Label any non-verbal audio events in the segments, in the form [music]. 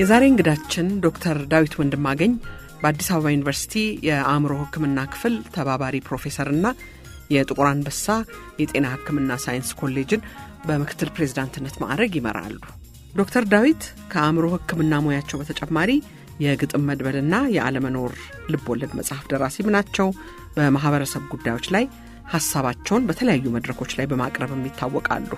የዛሬ እንግዳችን ዶክተር ዳዊት ወንድምአገኝ በአዲስ አበባ ዩኒቨርሲቲ የአእምሮ ሕክምና ክፍል ተባባሪ ፕሮፌሰርና የጥቁር አንበሳ የጤና ሕክምና ሳይንስ ኮሌጅን በምክትል ፕሬዝዳንትነት ማዕረግ ይመራሉ። ዶክተር ዳዊት ከአእምሮ ሕክምና ሙያቸው በተጨማሪ የግጥም መድበልና የአለመኖር ልብ ወለድ መጽሐፍ ደራሲም ናቸው። በማህበረሰብ ጉዳዮች ላይ ሀሳባቸውን በተለያዩ መድረኮች ላይ በማቅረብም ይታወቃሉ።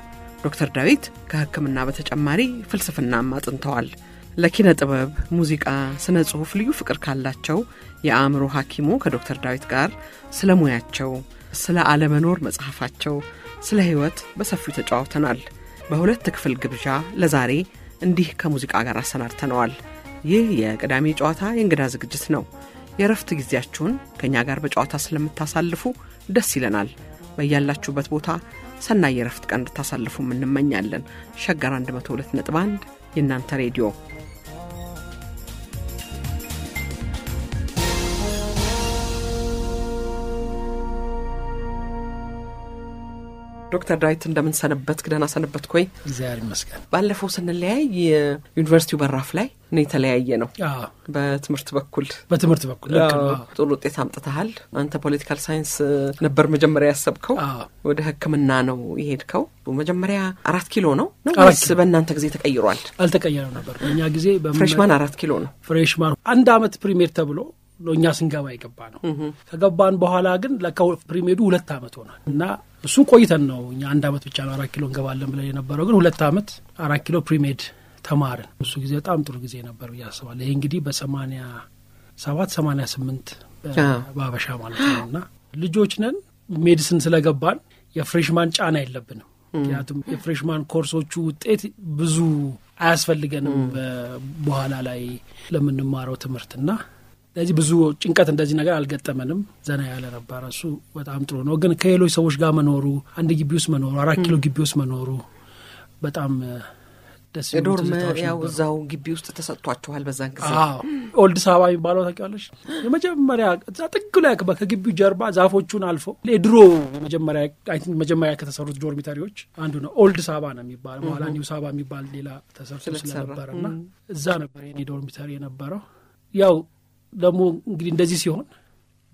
ዶክተር ዳዊት ከሕክምና በተጨማሪ ፍልስፍናም አጥንተዋል። ለኪነ ጥበብ፣ ሙዚቃ፣ ስነ ጽሁፍ ልዩ ፍቅር ካላቸው የአእምሮ ሐኪሙ ከዶክተር ዳዊት ጋር ስለ ሙያቸው፣ ስለ አለመኖር መጽሐፋቸው፣ ስለ ህይወት በሰፊው ተጫዋውተናል። በሁለት ክፍል ግብዣ ለዛሬ እንዲህ ከሙዚቃ ጋር አሰናድተነዋል። ይህ የቅዳሜ ጨዋታ የእንግዳ ዝግጅት ነው። የእረፍት ጊዜያችሁን ከእኛ ጋር በጨዋታ ስለምታሳልፉ ደስ ይለናል። በያላችሁበት ቦታ ሰናይ የእረፍት ቀን እንድታሳልፉም እንመኛለን። ሸገር 102 ነጥብ 1 የእናንተ ሬዲዮ ዶክተር ዳዊት እንደምን ሰነበት? ደህና ሰነበት ኮይ? እግዚአብሔር ይመስገን። ባለፈው ስንለያይ የዩኒቨርሲቲው በራፍ ላይ የተለያየ ነው። አዎ፣ በትምህርት በኩል በትምህርት በኩል ጥሩ ውጤት አምጥተሃል። አንተ political science ነበር መጀመሪያ ያሰብከው፣ ወደ ሕክምና ነው የሄድከው። መጀመሪያ አራት ኪሎ ነው ነው አራት ወይስ ኪሎ። በእናንተ ጊዜ ተቀይሯል? አልተቀየረም ነበር በእኛ ጊዜ freshman አራት ኪሎ ነው። freshman አንድ አመት premed ተብሎ ነው እኛ ስንገባ የገባ ነው። ከገባን በኋላ ግን ለካ premed ኡ ሁለት አመት ሆኗል እና እሱን ቆይተን ነው እኛ አንድ አመት ብቻ ነው አራት ኪሎ እንገባለን ብለን የነበረው ግን ሁለት አመት አራት ኪሎ premed ተማርን። እሱ ጊዜ በጣም ጥሩ ጊዜ ነበር ብዬ አስባለሁ። ይህ እንግዲህ በሰማኒያ ሰባት ሰማኒያ ስምንት በአበሻ ማለት ነው እና ልጆች ነን ሜዲሲን ስለገባን የፍሬሽማን ጫና የለብንም። ምክንያቱም የፍሬሽማን ኮርሶቹ ውጤት ብዙ አያስፈልገንም በኋላ ላይ ለምንማረው ትምህርትና ስለዚህ ብዙ ጭንቀት እንደዚህ ነገር አልገጠመንም። ዘና ያለ ነበረ። እሱ በጣም ጥሩ ነው። ግን ከሌሎች ሰዎች ጋር መኖሩ አንድ ግቢ ውስጥ መኖሩ አራት ኪሎ ግቢ ውስጥ መኖሩ በጣም ደስ የሚሉ dorm ትዝታዎች ያው እዛው ግቢ ውስጥ ተሰጥቷችኋል በዛን ጊዜ። አዎ ኦልድ ሳባ የሚባለው ታውቂዋለሽ? የመጀመሪያ እዛ ጥግ ላይ ከግቢው ጀርባ ዛፎቹን አልፎ የድሮ መጀመሪያ ከተሰሩት dormitory ዎች አንዱ ነው። ኦልድ ሳባ ነው የሚባለው። በኋላ ኒው ሳባ የሚባል ሌላ ተሰርቶ ስለነበረ እና እዛ ነበር የኔ dormitory የነበረው። ያው ደግሞ እንግዲህ እንደዚህ ሲሆን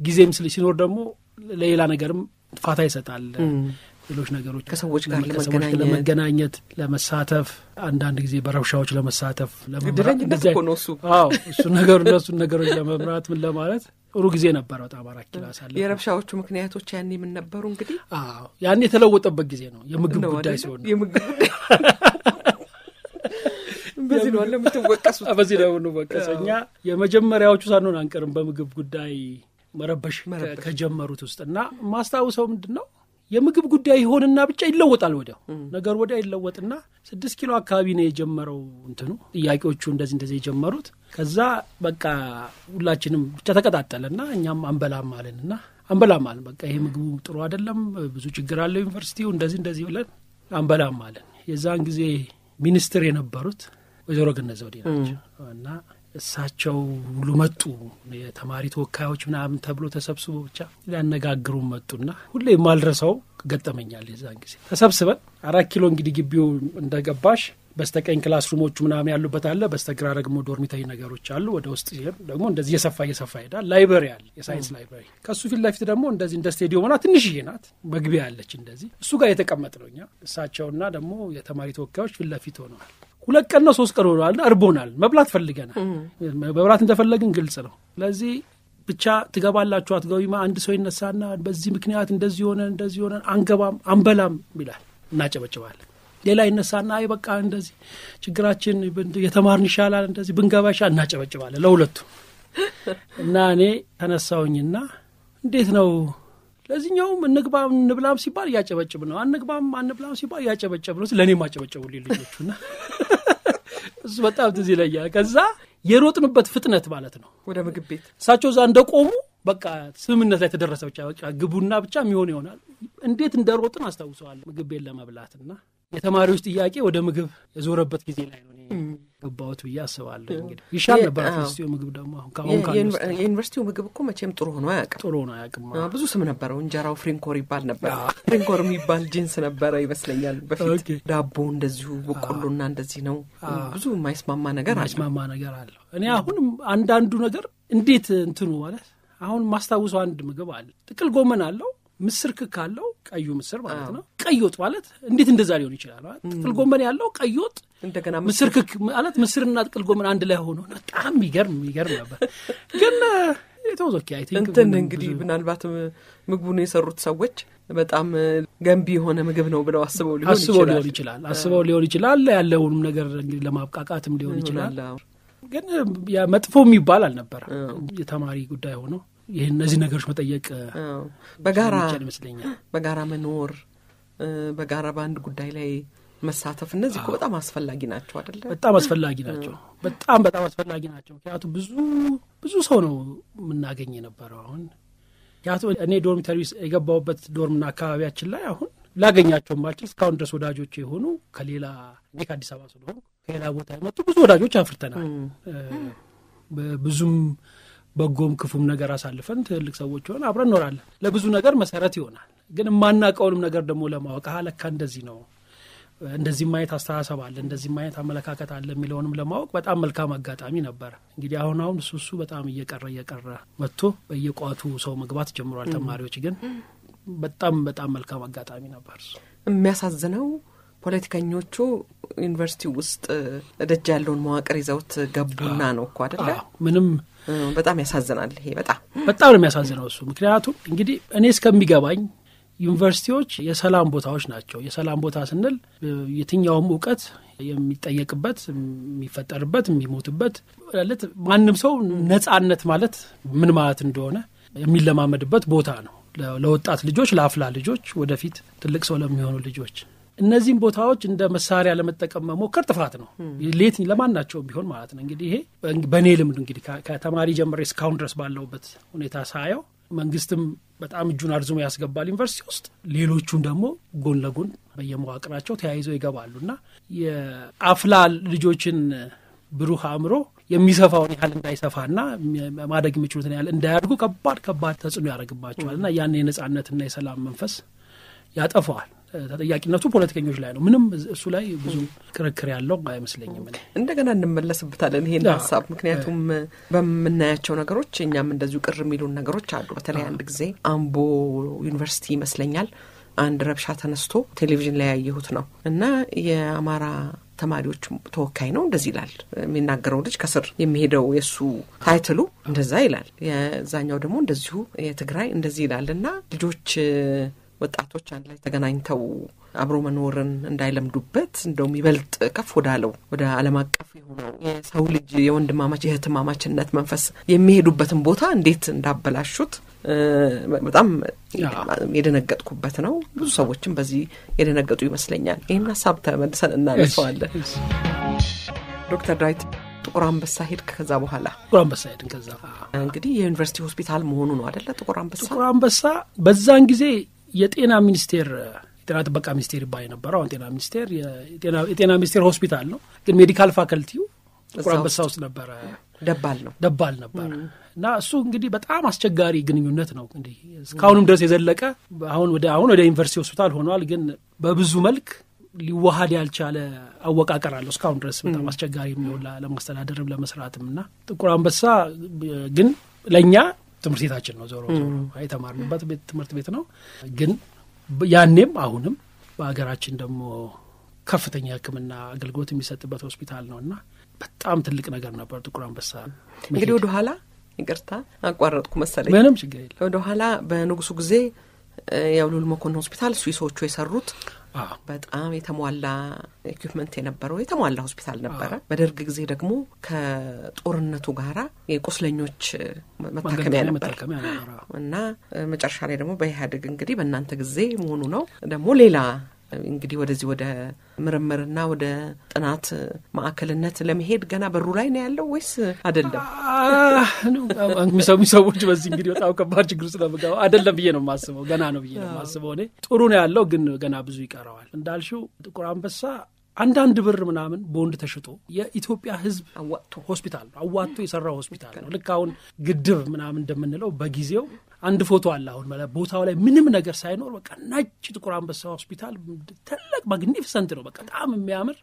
ጊዜም ስል ሲኖር ደግሞ ለሌላ ነገርም ፋታ ይሰጣል። ሌሎች ነገሮች ከሰዎች ጋር ለመገናኘት ለመሳተፍ አንዳንድ ጊዜ በረብሻዎች ለመሳተፍ ለመምራት እድለኝነት እንደዚህ እኮ ነው እሱ። አዎ እሱ ነገር እነሱን ነገሮች ለመምራት ምን ለማለት ጥሩ ጊዜ ነበር። በጣም አራት ኪሎ የረብሻዎቹ ምክንያቶች ያኔ ምን ነበሩ? እንግዲህ አዎ ያን የተለወጠበት ጊዜ ነው የምግብ ጉዳይ? ሲሆን የምግብ ጉዳይ [laughs] [laughs] በዚህ ነው ለምትወቀሱት። በዚህ ነው የምንወቀሰ እኛ የመጀመሪያዎቹ ሳንሆን አንቀርም በምግብ ጉዳይ መረበሽ ከጀመሩት ውስጥ እና ማስታውሰው ምንድን ነው የምግብ ጉዳይ ይሆንና ብቻ ይለወጣል። ወዲያው ነገሩ ወዲያው ይለወጥና ስድስት ኪሎ አካባቢ ነው የጀመረው እንትኑ ጥያቄዎቹ እንደዚህ እንደዚህ የጀመሩት። ከዛ በቃ ሁላችንም ብቻ ተቀጣጠለና እኛም አንበላም አለንና አንበላም አለን። በቃ ይሄ ምግቡ ጥሩ አይደለም፣ ብዙ ችግር አለው ዩኒቨርሲቲው እንደዚህ እንደዚህ ብለን አንበላም አለን። የዛን ጊዜ ሚኒስትር የነበሩት ወይዘሮ ገነት ዘውዴ ናቸው እና እሳቸው ሁሉ መጡ። የተማሪ ተወካዮች ምናምን ተብሎ ተሰብስቦ ብቻ ሊያነጋግሩ መጡና ሁሌ የማልረሳው ገጠመኛል። የዛን ጊዜ ተሰብስበን አራት ኪሎ እንግዲህ ግቢው እንደገባሽ በስተቀኝ class room ኦቹ ምናምን ያሉበት አለ፣ በስተግራ ደግሞ dormitory ነገሮች አሉ። ወደ ውስጥ ሲሄድ ደግሞ እንደዚህ እየሰፋ እየሰፋ ይሄዳል። library አለ፣ የሳይንስ library። ከእሱ ፊት ለፊት ደግሞ እንደዚህ እንደ ስቴዲየም ሆና ትንሽዬ ናት፣ መግቢያ ያለች እንደዚህ። እሱ ጋር የተቀመጥነው እኛ እሳቸውና ደግሞ የተማሪ ተወካዮች ፊት ለፊት ሆነዋል። ሁለት ቀን ነው ሶስት ቀን ሆነዋል። እርቦናል፣ መብላት ፈልገናል። መብላት እንደፈለግን ግልጽ ነው። ስለዚህ ብቻ ትገባላችሁ አትገቢማ፣ አንድ ሰው ይነሳና በዚህ ምክንያት እንደዚህ ሆነ እንደዚህ ሆነ አንገባም አንበላም ይላል፣ እናጨበጭባለን። ሌላ ይነሳና አይ በቃ እንደዚህ ችግራችን የተማርን ይሻላል እንደዚህ ብንገባ ይሻላል፣ እናጨበጭባለን ለሁለቱ እና እኔ ተነሳውኝና እንዴት ነው ለዚህኛውም እንግባም እንብላም ሲባል እያጨበጭብ ነው፣ አንግባም አንብላም ሲባል እያጨበጨብ ነው። ለእኔም አጨበጨቡልኝ ልጆቹና እሱ በጣም ትዝ ይለኛል። ከዛ የሮጥንበት ፍጥነት ማለት ነው ወደ ምግብ ቤት እሳቸው እዛ እንደቆሙ በቃ ስምምነት ላይ ተደረሰ። ብቻ በቃ ግቡና ብቻ የሚሆን ይሆናል። እንዴት እንደሮጥን አስታውሰዋለሁ። ምግብ ቤት ለመብላትና የተማሪዎች ጥያቄ ወደ ምግብ የዞረበት ጊዜ ላይ ነው እኔ ገባሁት ብዬ አስባለሁ። እንግዲህ ይሻል ነበር at least ምግብ ደግሞ የዩኒቨርሲቲው ምግብ እኮ መቼም ጥሩ ሆኖ አያውቅም። ጥሩ ነው አያውቅም። ብዙ ስም ነበረው። እንጀራው ፍሪንኮር ይባል ነበር። ፍሪንኮር የሚባል ጂንስ ነበረ ይመስለኛል በፊት። ዳቦ እንደዚሁ በቆሎና እንደዚህ ነው። ብዙ የማይስማማ ነገር አለ። የማይስማማ ነገር አለው። እኔ አሁንም አንዳንዱ ነገር እንዴት እንትኑ ማለት አሁን ማስታውሰው አንድ ምግብ አለ። ጥቅል ጎመን አለው ምስር ክክ አለው ቀዩ ምስር ማለት ነው። ቀይ ወጥ ማለት እንዴት እንደዛ ሊሆን ይችላል? ጥቅል ጎመን ያለው ቀይ ወጥ እንደገና ምስር ክክ ማለት ምስርና ጥቅል ጎመን አንድ ላይ ሆኖ በጣም የሚገርም የሚገርም ነበር። ግን [laughs] I think እንትን እንግዲህ ምናልባት ምግቡን የሰሩት ሰዎች በጣም ገንቢ የሆነ ምግብ ነው ብለው አስበው ሊሆን አስበው ሊሆን ይችላል አስበው ሊሆን ይችላል። ያለውንም ነገር እንግዲህ ለማብቃቃትም ሊሆን ይችላል። ግን መጥፎ የሚባል አልነበረ። የተማሪ ጉዳይ ሆኖ ይህ እነዚህ ነገሮች መጠየቅ በጋራ ይመስለኛል። በጋራ መኖር፣ በጋራ በአንድ ጉዳይ ላይ መሳተፍ እነዚህ እኮ በጣም አስፈላጊ ናቸው አይደለ? በጣም አስፈላጊ ናቸው። በጣም በጣም አስፈላጊ ናቸው። ምክንያቱም ብዙ ብዙ ሰው ነው የምናገኝ የነበረው አሁን ምክንያቱም እኔ ዶርሚተሪ የገባሁበት ዶርምና አካባቢያችን ላይ አሁን ላገኛቸውም ባልችል እስካሁን ድረስ ወዳጆች የሆኑ ከሌላ እኔ ከአዲስ አበባ ስለሆኑ ከሌላ ቦታ የመጡ ብዙ ወዳጆች አፍርተናል። ብዙም በጎም ክፉም ነገር አሳልፈን ትልቅ ሰዎች ሆን አብረን እኖራለን። ለብዙ ነገር መሰረት ይሆናል። ግን የማናውቀውንም ነገር ደግሞ ለማወቅ ለካ እንደዚህ ነው፣ እንደዚህ ማየት አስተሳሰብ አለ፣ እንደዚህ ማየት አመለካከት አለ የሚለውንም ለማወቅ በጣም መልካም አጋጣሚ ነበረ። እንግዲህ አሁን አሁን እሱ እሱ በጣም እየቀረ እየቀረ መጥቶ በየቋቱ ሰው መግባት ጀምሯል። ተማሪዎች ግን በጣም በጣም መልካም አጋጣሚ ነበር የሚያሳዝነው ፖለቲከኞቹ ዩኒቨርሲቲ ውስጥ ደጅ ያለውን መዋቅር ይዘውት ገቡና ነው እኮ አደለ? ምንም በጣም ያሳዝናል። ይሄ በጣም በጣም ነው የሚያሳዝነው እሱ። ምክንያቱም እንግዲህ እኔ እስከሚገባኝ ዩኒቨርሲቲዎች የሰላም ቦታዎች ናቸው። የሰላም ቦታ ስንል የትኛውም እውቀት የሚጠየቅበት፣ የሚፈጠርበት፣ የሚሞትበት ማለት ማንም ሰው ነጻነት ማለት ምን ማለት እንደሆነ የሚለማመድበት ቦታ ነው። ለወጣት ልጆች፣ ለአፍላ ልጆች፣ ወደፊት ትልቅ ሰው ለሚሆኑ ልጆች እነዚህም ቦታዎች እንደ መሳሪያ ለመጠቀም መሞከር ጥፋት ነው። ሌት ለማናቸውም ቢሆን ማለት ነው። እንግዲህ ይሄ በእኔ ልምድ እንግዲህ ከተማሪ ጀምሬ እስካሁን ድረስ ባለውበት ሁኔታ ሳየው መንግስትም በጣም እጁን አርዝሞ ያስገባል ዩኒቨርሲቲ ውስጥ፣ ሌሎቹም ደግሞ ጎን ለጎን በየመዋቅራቸው ተያይዘው ይገባሉ እና የአፍላ ልጆችን ብሩህ አእምሮ የሚሰፋውን ያህል እንዳይሰፋና ማደግ የሚችሉትን ያህል እንዳያድጉ ከባድ ከባድ ተጽዕኖ ያደርግባቸዋል እና ያን የነጻነትና የሰላም መንፈስ ያጠፈዋል። ተጠያቂነቱ ፖለቲከኞች ላይ ነው። ምንም እሱ ላይ ብዙ ክርክር ያለው አይመስለኝም። እንደገና እንመለስበታለን ይሄን ሀሳብ ምክንያቱም በምናያቸው ነገሮች እኛም እንደዚሁ ቅር የሚሉን ነገሮች አሉ። በተለይ አንድ ጊዜ አምቦ ዩኒቨርሲቲ ይመስለኛል አንድ ረብሻ ተነስቶ ቴሌቪዥን ላይ ያየሁት ነው እና የአማራ ተማሪዎች ተወካይ ነው እንደዚህ ይላል የሚናገረው ልጅ ከስር የሚሄደው የእሱ ታይትሉ እንደዛ ይላል። የዛኛው ደግሞ እንደዚሁ የትግራይ እንደዚህ ይላል እና ልጆች ወጣቶች አንድ ላይ ተገናኝተው አብሮ መኖርን እንዳይለምዱበት እንደውም ይበልጥ ከፍ ወዳለው ወደ ዓለም አቀፍ የሆነው የሰው ልጅ የወንድማማች የእህትማማችነት መንፈስ የሚሄዱበትን ቦታ እንዴት እንዳበላሹት በጣም የደነገጥኩበት ነው። ብዙ ሰዎችም በዚህ የደነገጡ ይመስለኛል። ይህን ሀሳብ ተመልሰን እናነሳዋለን። ዶክተር ዳዊት ጥቁር አንበሳ ሄድክ። ከዛ በኋላ ጥቁር አንበሳ ሄድን። ከዛ እንግዲህ የዩኒቨርሲቲ ሆስፒታል መሆኑ ነው አደለ? ጥቁር አንበሳ ጥቁር አንበሳ በዛን ጊዜ የጤና ሚኒስቴር የጤና ጥበቃ ሚኒስቴር ይባል የነበረው አሁን ጤና ሚኒስቴር የጤና ሚኒስቴር ሆስፒታል ነው። ግን ሜዲካል ፋከልቲው ጥቁር አንበሳ ውስጥ ነበረ። ደባል ነው ደባል ነበረ እና እሱ እንግዲህ በጣም አስቸጋሪ ግንኙነት ነው እንግዲህ እስካሁንም ድረስ የዘለቀ አሁን ወደ አሁን ወደ ዩኒቨርሲቲ ሆስፒታል ሆኗል። ግን በብዙ መልክ ሊዋሃድ ያልቻለ አወቃቀር አለው እስካሁን ድረስ በጣም አስቸጋሪ የሚሆን ለማስተዳደርም ለመስራትም እና ጥቁር አንበሳ ግን ለእኛ ትምህርት ቤታችን ነው። ዞሮ ዞሮ የተማርንበት ቤት ትምህርት ቤት ነው። ግን ያኔም አሁንም በሀገራችን ደግሞ ከፍተኛ ሕክምና አገልግሎት የሚሰጥበት ሆስፒታል ነው እና በጣም ትልቅ ነገር ነበር ጥቁር አንበሳ። እንግዲህ ወደ ኋላ ይቅርታ አቋረጥኩ መሰለኝ። ምንም ችግር የለም። ወደ ኋላ በንጉሱ ጊዜ የልዑል መኮንን ሆስፒታል ስዊሶቹ የሰሩት በጣም የተሟላ equipment የነበረው የተሟላ ሆስፒታል ነበረ። በደርግ ጊዜ ደግሞ ከጦርነቱ ጋራ የቁስለኞች መታከሚያ ነበር። እና መጨረሻ ላይ ደግሞ በኢህአዴግ እንግዲህ በእናንተ ጊዜ መሆኑ ነው። ደግሞ ሌላ እንግዲህ ወደዚህ ወደ ምርምርና ወደ ጥናት ማዕከልነት ለመሄድ ገና በሩ ላይ ነው ያለው ወይስ አይደለም? የሚሰሙ ሰዎች በዚህ እንግዲህ በጣም ከባድ ችግር ስለምገባ አይደለም ብዬ ነው የማስበው። ገና ነው ብዬ ነው የማስበው። እኔ ጥሩ ነው ያለው፣ ግን ገና ብዙ ይቀረዋል። እንዳልሽው ጥቁር አንበሳ አንዳንድ ብር ምናምን ቦንድ ተሽጦ የኢትዮጵያ ሕዝብ አዋጥቶ ሆስፒታል ነው አዋጥቶ የሰራው ሆስፒታል ነው። ልክ አሁን ግድብ ምናምን እንደምንለው በጊዜው አንድ ፎቶ አለ። አሁን ቦታው ላይ ምንም ነገር ሳይኖር በቃ ነጭ ጥቁር አንበሳ ሆስፒታል ትልቅ magnificent ነው። በቃ በጣም የሚያምር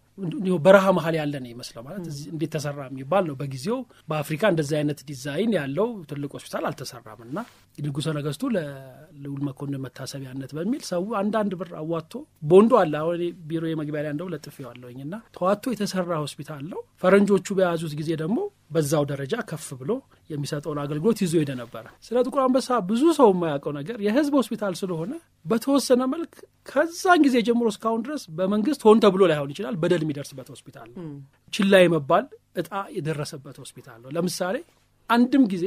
በረሃ መሀል ያለ ነው ይመስለው ማለት እንዴት ተሰራ የሚባል ነው። በጊዜው በአፍሪካ እንደዚህ አይነት ዲዛይን ያለው ትልቅ ሆስፒታል አልተሰራም እና ንጉሠ ነገሥቱ ለልዑል መኮንን መታሰቢያነት በሚል ሰው አንዳንድ ብር አዋጥቶ ቦንዶ አለ። አሁን ቢሮ የመግቢያ ላይ እንደው ለጥፌዋለሁኝ እና ተዋጥቶ የተሰራ ሆስፒታል ነው። ፈረንጆቹ በያዙት ጊዜ ደግሞ በዛው ደረጃ ከፍ ብሎ የሚሰጠውን አገልግሎት ይዞ ሄደ ነበረ። ስለ ጥቁር አንበሳ ብዙ ሰው የማያውቀው ነገር የህዝብ ሆስፒታል ስለሆነ በተወሰነ መልክ ከዛን ጊዜ ጀምሮ እስካሁን ድረስ በመንግስት ሆን ተብሎ ላይሆን ይችላል በደል የሚደርስበት ሆስፒታል ነው። ችላ የመባል እጣ የደረሰበት ሆስፒታል ነው። ለምሳሌ አንድም ጊዜ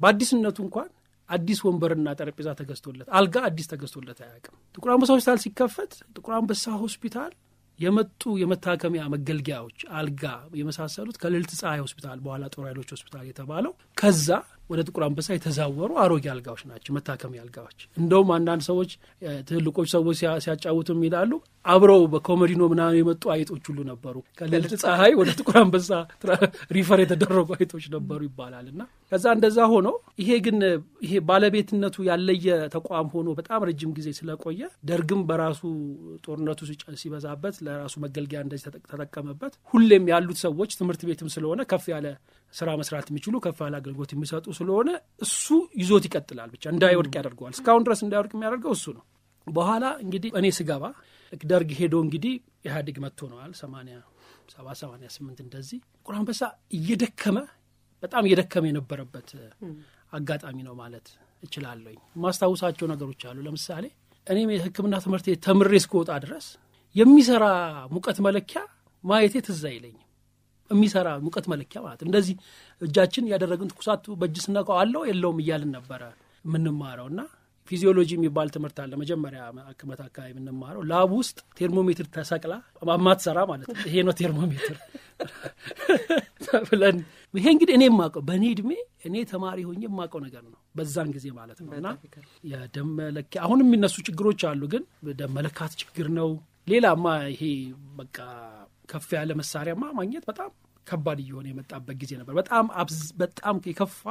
በአዲስነቱ እንኳን አዲስ ወንበርና ጠረጴዛ ተገዝቶለት አልጋ አዲስ ተገዝቶለት አያውቅም። ጥቁር አንበሳ ሆስፒታል ሲከፈት ጥቁር አንበሳ ሆስፒታል የመጡ የመታከሚያ መገልገያዎች አልጋ የመሳሰሉት ከልዕልት ፀሐይ ሆስፒታል በኋላ ጦር ኃይሎች ሆስፒታል የተባለው ከዛ ወደ ጥቁር አንበሳ የተዛወሩ አሮጌ አልጋዎች ናቸው፣ መታከሚያ አልጋዎች። እንደውም አንዳንድ ሰዎች ትልቆች ሰዎች ሲያጫውቱም ይላሉ አብረው በኮመዲኖ ምናምን የመጡ አይጦች ሁሉ ነበሩ። ከልዕልት ፀሐይ ወደ ጥቁር አንበሳ refer የተደረጉ አይጦች ነበሩ ይባላል። እና ከዛ እንደዛ ሆኖ ይሄ ግን ይሄ ባለቤትነቱ ያልለየ ተቋም ሆኖ በጣም ረጅም ጊዜ ስለቆየ ደርግም በራሱ ጦርነቱ ሲበዛበት ለራሱ መገልገያ እንደዚህ ተጠቀመበት። ሁሌም ያሉት ሰዎች ትምህርት ቤትም ስለሆነ ከፍ ያለ ስራ መስራት የሚችሉ ከፍ ያለ አገልግሎት የሚሰጡ ስለሆነ እሱ ይዞት ይቀጥላል። ብቻ እንዳይወድቅ ያደርገዋል። እስካሁን ድረስ እንዳይወድቅ የሚያደርገው እሱ ነው። በኋላ እንግዲህ እኔ ስገባ ደርግ ሄዶ እንግዲህ ኢህአዴግ መጥቶ ነዋል ሰማንያ ሰባት ሰማንያ ስምንት እንደዚህ ጥቁር አንበሳ እየደከመ በጣም እየደከመ የነበረበት አጋጣሚ ነው ማለት እችላለሁኝ። የማስታውሳቸው ነገሮች አሉ። ለምሳሌ እኔም የሕክምና ትምህርት ተምሬ እስከወጣ ድረስ የሚሰራ ሙቀት መለኪያ ማየቴ ትዝ አይለኝም። የሚሰራ ሙቀት መለኪያ ማለት እንደዚህ እጃችን ያደረግን ትኩሳቱ በእጅ ስነካው አለው የለውም እያልን ነበረ የምንማረው እና ፊዚዮሎጂ የሚባል ትምህርት አለ። መጀመሪያ ክመት አካባቢ የምንማረው ላብ ውስጥ ቴርሞሜትር ተሰቅላ ማትሰራ ማለት ነው። ይሄ ነው ቴርሞሜትር ብለን ይሄ እንግዲህ እኔ የማውቀው በእኔ እድሜ እኔ ተማሪ ሆኜ የማውቀው ነገር ነው በዛን ጊዜ ማለት ነው። እና የደም መለኪያ አሁን የሚነሱ ችግሮች አሉ፣ ግን ደም መለካት ችግር ነው። ሌላማ ይሄ በቃ ከፍ ያለ መሳሪያማ ማግኘት በጣም ከባድ እየሆነ የመጣበት ጊዜ ነበር። በጣም በጣም የከፋ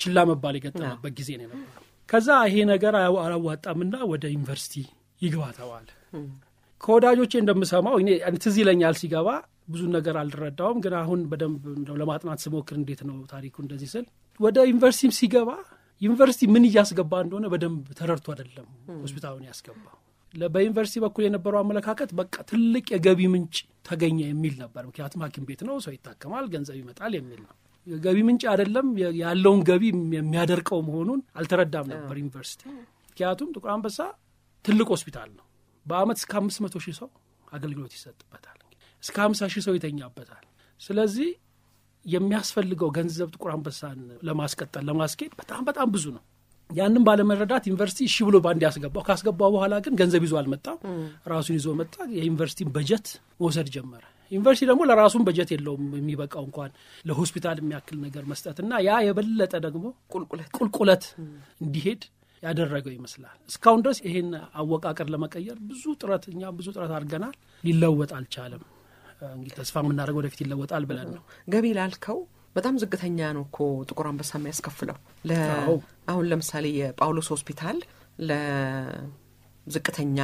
ችላ መባል የገጠመበት ጊዜ ነው የነበረው። ከዛ ይሄ ነገር አላዋጣምና ወደ ዩኒቨርሲቲ ይግባ ተባለ። ከወዳጆቼ እንደምሰማው እኔ ትዝ ይለኛል ሲገባ ብዙ ነገር አልረዳውም፣ ግን አሁን በደንብ ለማጥናት ስሞክር እንዴት ነው ታሪኩ እንደዚህ ስል ወደ ዩኒቨርሲቲም ሲገባ ዩኒቨርሲቲ ምን እያስገባ እንደሆነ በደንብ ተረድቶ አይደለም ሆስፒታሉን ያስገባው። በዩኒቨርሲቲ በኩል የነበረው አመለካከት በቃ ትልቅ የገቢ ምንጭ ተገኘ የሚል ነበር። ምክንያቱም ሐኪም ቤት ነው፣ ሰው ይታከማል፣ ገንዘብ ይመጣል የሚል ነው። የገቢ ምንጭ አይደለም ያለውን ገቢ የሚያደርቀው መሆኑን አልተረዳም ነበር ዩኒቨርሲቲ። ምክንያቱም ጥቁር አንበሳ ትልቅ ሆስፒታል ነው። በአመት እስከ አምስት መቶ ሺህ ሰው አገልግሎት ይሰጥበታል። እስከ ሀምሳ ሺህ ሰው ይተኛበታል። ስለዚህ የሚያስፈልገው ገንዘብ ጥቁር አንበሳን ለማስቀጠል ለማስኬድ በጣም በጣም ብዙ ነው። ያንም ባለመረዳት ዩኒቨርሲቲ እሺ ብሎ በአንድ ያስገባው። ካስገባው በኋላ ግን ገንዘብ ይዞ አልመጣም። ራሱን ይዞ መጣ። የዩኒቨርሲቲን በጀት መውሰድ ጀመረ። ዩኒቨርሲቲ ደግሞ ለራሱን በጀት የለውም የሚበቃው እንኳን ለሆስፒታል የሚያክል ነገር መስጠትና ያ የበለጠ ደግሞ ቁልቁለት እንዲሄድ ያደረገው ይመስላል። እስካሁን ድረስ ይሄን አወቃቀር ለመቀየር ብዙ ጥረት እኛ ብዙ ጥረት አድርገናል። ሊለወጥ አልቻለም። እንግዲህ ተስፋ የምናደርገው ወደፊት ይለወጣል ብለን ነው። ገቢ ላልከው በጣም ዝቅተኛ ነው እኮ ጥቁር አንበሳ የሚያስከፍለው። አሁን ለምሳሌ የጳውሎስ ሆስፒታል ለዝቅተኛ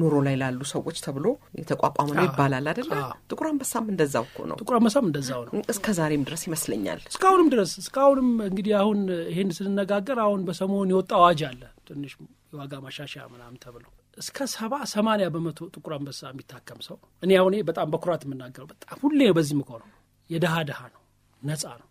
ኑሮ ላይ ላሉ ሰዎች ተብሎ የተቋቋመ ነው ይባላል አይደለ? ጥቁር አንበሳም እንደዛው እኮ ነው። ጥቁር አንበሳም እንደዛው ነው እስከ ዛሬም ድረስ ይመስለኛል። እስካሁንም ድረስ እስካሁንም እንግዲህ አሁን ይሄን ስንነጋገር አሁን በሰሞኑ የወጣ አዋጅ አለ ትንሽ የዋጋ ማሻሻያ ምናምን ተብሎ እስከ ሰባ ሰማንያ በመቶ ጥቁር አንበሳ የሚታከም ሰው እኔ አሁን በጣም በኩራት የምናገረው በጣም ሁሌ በዚህ ምኮ ነው የድሃ ድሃ ነው ነጻ ነው።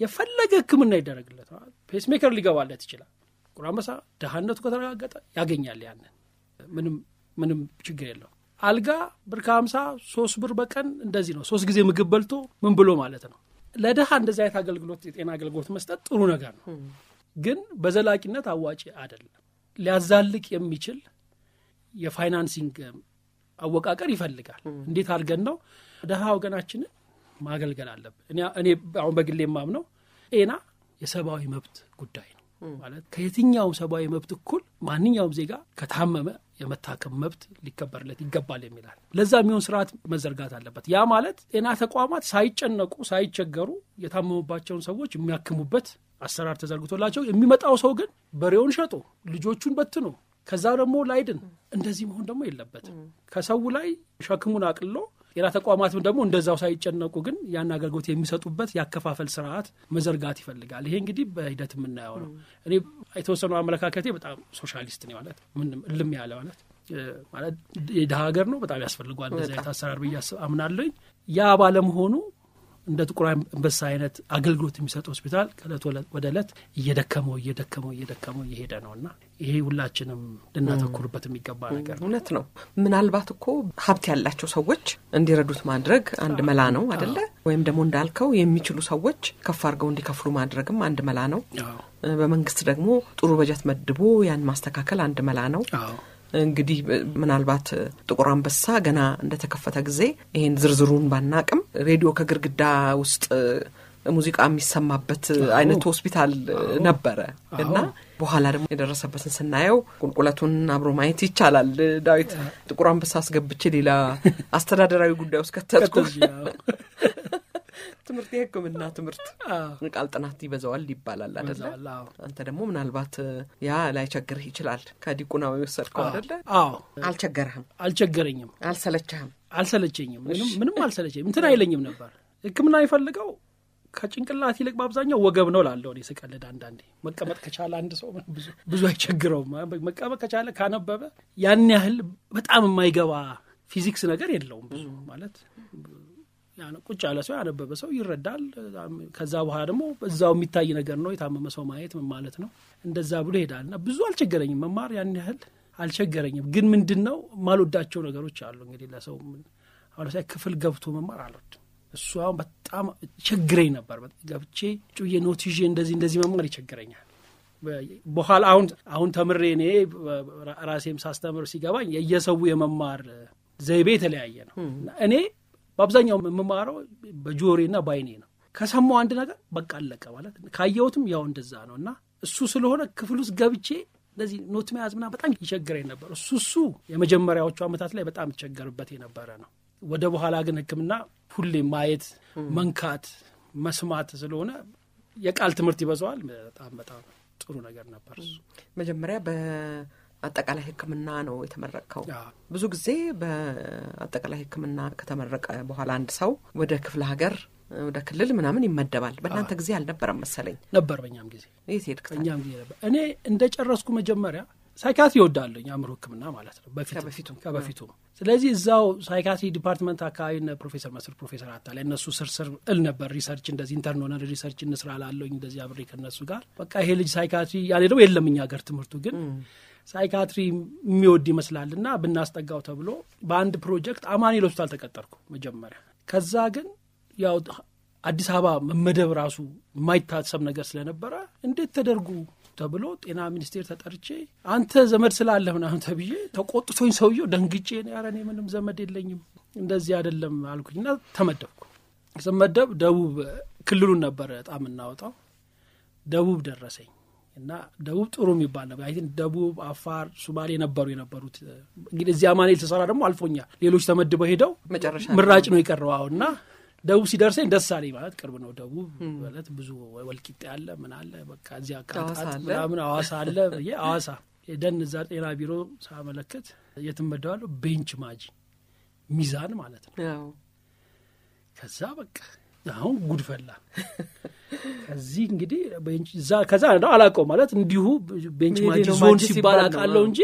የፈለገ ሕክምና ይደረግለት ፔስሜከር ሊገባለት ይችላል። ጥቁር አንበሳ ድሃነቱ ከተረጋገጠ ያገኛል። ያንን ምንም ምንም ችግር የለው። አልጋ ብር ከሀምሳ ሶስት ብር በቀን እንደዚህ ነው። ሶስት ጊዜ ምግብ በልቶ ምን ብሎ ማለት ነው። ለድሃ እንደዚህ አይነት አገልግሎት የጤና አገልግሎት መስጠት ጥሩ ነገር ነው፣ ግን በዘላቂነት አዋጪ አይደለም። ሊያዛልቅ የሚችል የፋይናንሲንግ አወቃቀር ይፈልጋል። እንዴት አድርገን ነው ድሃ ወገናችንን ማገልገል አለብን። እኔ አሁን በግሌ የማምነው ጤና የሰብአዊ መብት ጉዳይ ነው። ማለት ከየትኛውም ሰብአዊ መብት እኩል ማንኛውም ዜጋ ከታመመ የመታከም መብት ሊከበርለት ይገባል የሚላል። ለዛ የሚሆን ስርዓት መዘርጋት አለበት። ያ ማለት ጤና ተቋማት ሳይጨነቁ ሳይቸገሩ የታመሙባቸውን ሰዎች የሚያክሙበት አሰራር ተዘርግቶላቸው የሚመጣው ሰው ግን በሬውን ሸጦ ልጆቹን በትኖ ከዛ ደግሞ ላይድን እንደዚህ መሆን ደግሞ የለበትም። ከሰው ላይ ሸክሙን አቅልሎ ጤና ተቋማትም ደግሞ እንደዛው ሳይጨነቁ ግን ያን አገልግሎት የሚሰጡበት የአከፋፈል ስርዓት መዘርጋት ይፈልጋል። ይሄ እንግዲህ በሂደት የምናየው ነው። እኔ የተወሰኑ አመለካከቴ በጣም ሶሻሊስት ነው ማለት ምንም እልም ያለ ማለት ማለት የድሀ ሀገር ነው በጣም ያስፈልጓል እንደዚህ አይነት አሰራር ብዬ አምናለኝ። ያ ባለመሆኑ እንደ ጥቁር አንበሳ አይነት አገልግሎት የሚሰጥ ሆስፒታል ከእለት ወደ እለት እየደከመው እየደከመው እየደከመው እየሄደ ነው እና ይሄ ሁላችንም ልናተኩርበት የሚገባ ነገር እውነት ነው። ምናልባት እኮ ሀብት ያላቸው ሰዎች እንዲረዱት ማድረግ አንድ መላ ነው አደለ? ወይም ደግሞ እንዳልከው የሚችሉ ሰዎች ከፍ አድርገው እንዲከፍሉ ማድረግም አንድ መላ ነው። በመንግስት ደግሞ ጥሩ በጀት መድቦ ያን ማስተካከል አንድ መላ ነው። እንግዲህ ምናልባት ጥቁር አንበሳ ገና እንደተከፈተ ጊዜ ይሄን ዝርዝሩን ባናቅም ሬዲዮ ከግድግዳ ውስጥ ሙዚቃ የሚሰማበት አይነት ሆስፒታል ነበረ እና በኋላ ደግሞ የደረሰበትን ስናየው ቁልቁለቱን አብሮ ማየት ይቻላል። ዳዊት ጥቁር አንበሳ አስገብቼ ሌላ አስተዳደራዊ ጉዳይ ውስጥ ከተትኩ ትምህርት የሕክምና ትምህርት ቃል ጥናት ይበዛዋል ይባላል አደለ? አንተ ደግሞ ምናልባት ያ ላይቸግርህ ይችላል። ከዲቁናው የወሰድከው አደለ? አዎ። አልቸገረህም? አልቸገረኝም። አልሰለቸህም? አልሰለቸኝም። ምንም አልሰለቸኝም። እንትን አይለኝም ነበር ሕክምና የሚፈልገው ከጭንቅላት ይልቅ በአብዛኛው ወገብ ነው ላለው እኔ ስቀልድ አንዳንዴ መቀመጥ ከቻለ አንድ ሰው ብዙ አይቸግረውም። መቀመጥ ከቻለ ካነበበ ያን ያህል በጣም የማይገባ ፊዚክስ ነገር የለውም ብዙ ማለት ቁጭ ያለ ሰው ያነበበ ሰው ይረዳል። ከዛ በኋላ ደግሞ እዛው የሚታይ ነገር ነው። የታመመ ሰው ማየት ምን ማለት ነው? እንደዛ ብሎ ይሄዳል እና ብዙ አልቸገረኝም። መማር ያን ያህል አልቸገረኝም። ግን ምንድን ነው ማልወዳቸው ነገሮች አሉ። እንግዲህ ለሰው አሁን ክፍል ገብቶ መማር አልወድም። እሱ አሁን በጣም ቸግረኝ ነበር። ገብቼ ጩዬ ኖት ይዤ እንደዚህ እንደዚህ መማር ይቸግረኛል። በኋላ አሁን አሁን ተምሬ እኔ ራሴም ሳስተምር ሲገባኝ የየሰው የመማር ዘይቤ የተለያየ ነው። እኔ በአብዛኛው የምማረው በጆሮና በአይኔ ነው። ከሰማው አንድ ነገር በቃ አለቀ ማለት ካየሁትም ያው እንደዛ ነው እና እሱ ስለሆነ ክፍል ውስጥ ገብቼ እንደዚህ ኖት መያዝ ምናምን በጣም ይቸግረኝ ነበር። እሱ እሱ የመጀመሪያዎቹ ዓመታት ላይ በጣም ይቸገርበት የነበረ ነው። ወደ በኋላ ግን ሕክምና ሁሌ ማየት፣ መንካት፣ መስማት ስለሆነ የቃል ትምህርት ይበዛዋል። በጣም በጣም ጥሩ ነገር ነበር እሱ መጀመሪያ አጠቃላይ ሕክምና ነው የተመረቅከው። ብዙ ጊዜ በአጠቃላይ ሕክምና ከተመረቀ በኋላ አንድ ሰው ወደ ክፍለ ሀገር ወደ ክልል ምናምን ይመደባል። በእናንተ ጊዜ አልነበረም መሰለኝ። ነበር በእኛም ጊዜ። የት? በእኛም ጊዜ ነበር። እኔ እንደ ጨረስኩ መጀመሪያ ሳይካትሪ ይወዳለኝ አእምሮ ሕክምና ማለት ነው ከበፊቱ ከበፊቱ። ስለዚህ እዛው psychiatry department አካባቢ ፕሮፌሰር መስር ፕሮፌሰር አታ ላይ እነሱ ስር ስር እል ነበር research እንደዚህ intern ሆነ research እንስራ ላለኝ እንደዚህ አብሬ ከነሱ ጋር በቃ ይሄ ልጅ psychiatry ደግሞ የለም እኛ ሀገር ትምህርቱ ግን psychiatry የሚወድ ይመስላል እና ብናስጠጋው ተብሎ በአንድ ፕሮጀክት አማኑኤል ሆስፒታል ተቀጠርኩ መጀመሪያ። ከዛ ግን ያው አዲስ አበባ መመደብ ራሱ የማይታሰብ ነገር ስለነበረ እንዴት ተደርጎ ተብሎ ጤና ሚኒስቴር ተጠርቼ አንተ ዘመድ ስላለህ ምናምን ተብዬ ተቆጥቶኝ ሰውየው ደንግጬ ኧረ እኔ ምንም ዘመድ የለኝም እንደዚህ አይደለም አልኩኝና ተመደብኩ። ስመደብ ደቡብ ክልሉን ነበረ በጣም የምናወጣው ደቡብ ደረሰኝ እና ደቡብ ጥሩ የሚባል ነበር። አይ ደቡብ፣ አፋር፣ ሱማሌ ነበሩ የነበሩት። እንግዲህ እዚህ አማኑኤል ተሰራ ደግሞ አልፎኛል። ሌሎች ተመድበው ሄደው ምራጭ ነው የቀረው አሁን እና ደቡብ ሲደርሰኝ ደስ አለኝ። ማለት ቅርብ ነው ደቡብ ማለት ብዙ ወልቂጤ አለ ምን አለ በቃ እዚህ አቃጣት ምናምን አዋሳ አለ ብዬ አዋሳ ሄደን እዛ ጤና ቢሮ ሳመለክት የትመደባለሁ ቤንች ማጂ ሚዛን ማለት ነው። ከዛ በቃ አሁን ጉድፈላ ከዚህ እንግዲህ ከዛ ነው አላውቀው ማለት እንዲሁ ቤንች ማጂ ዞን ሲባል አውቃለሁ እንጂ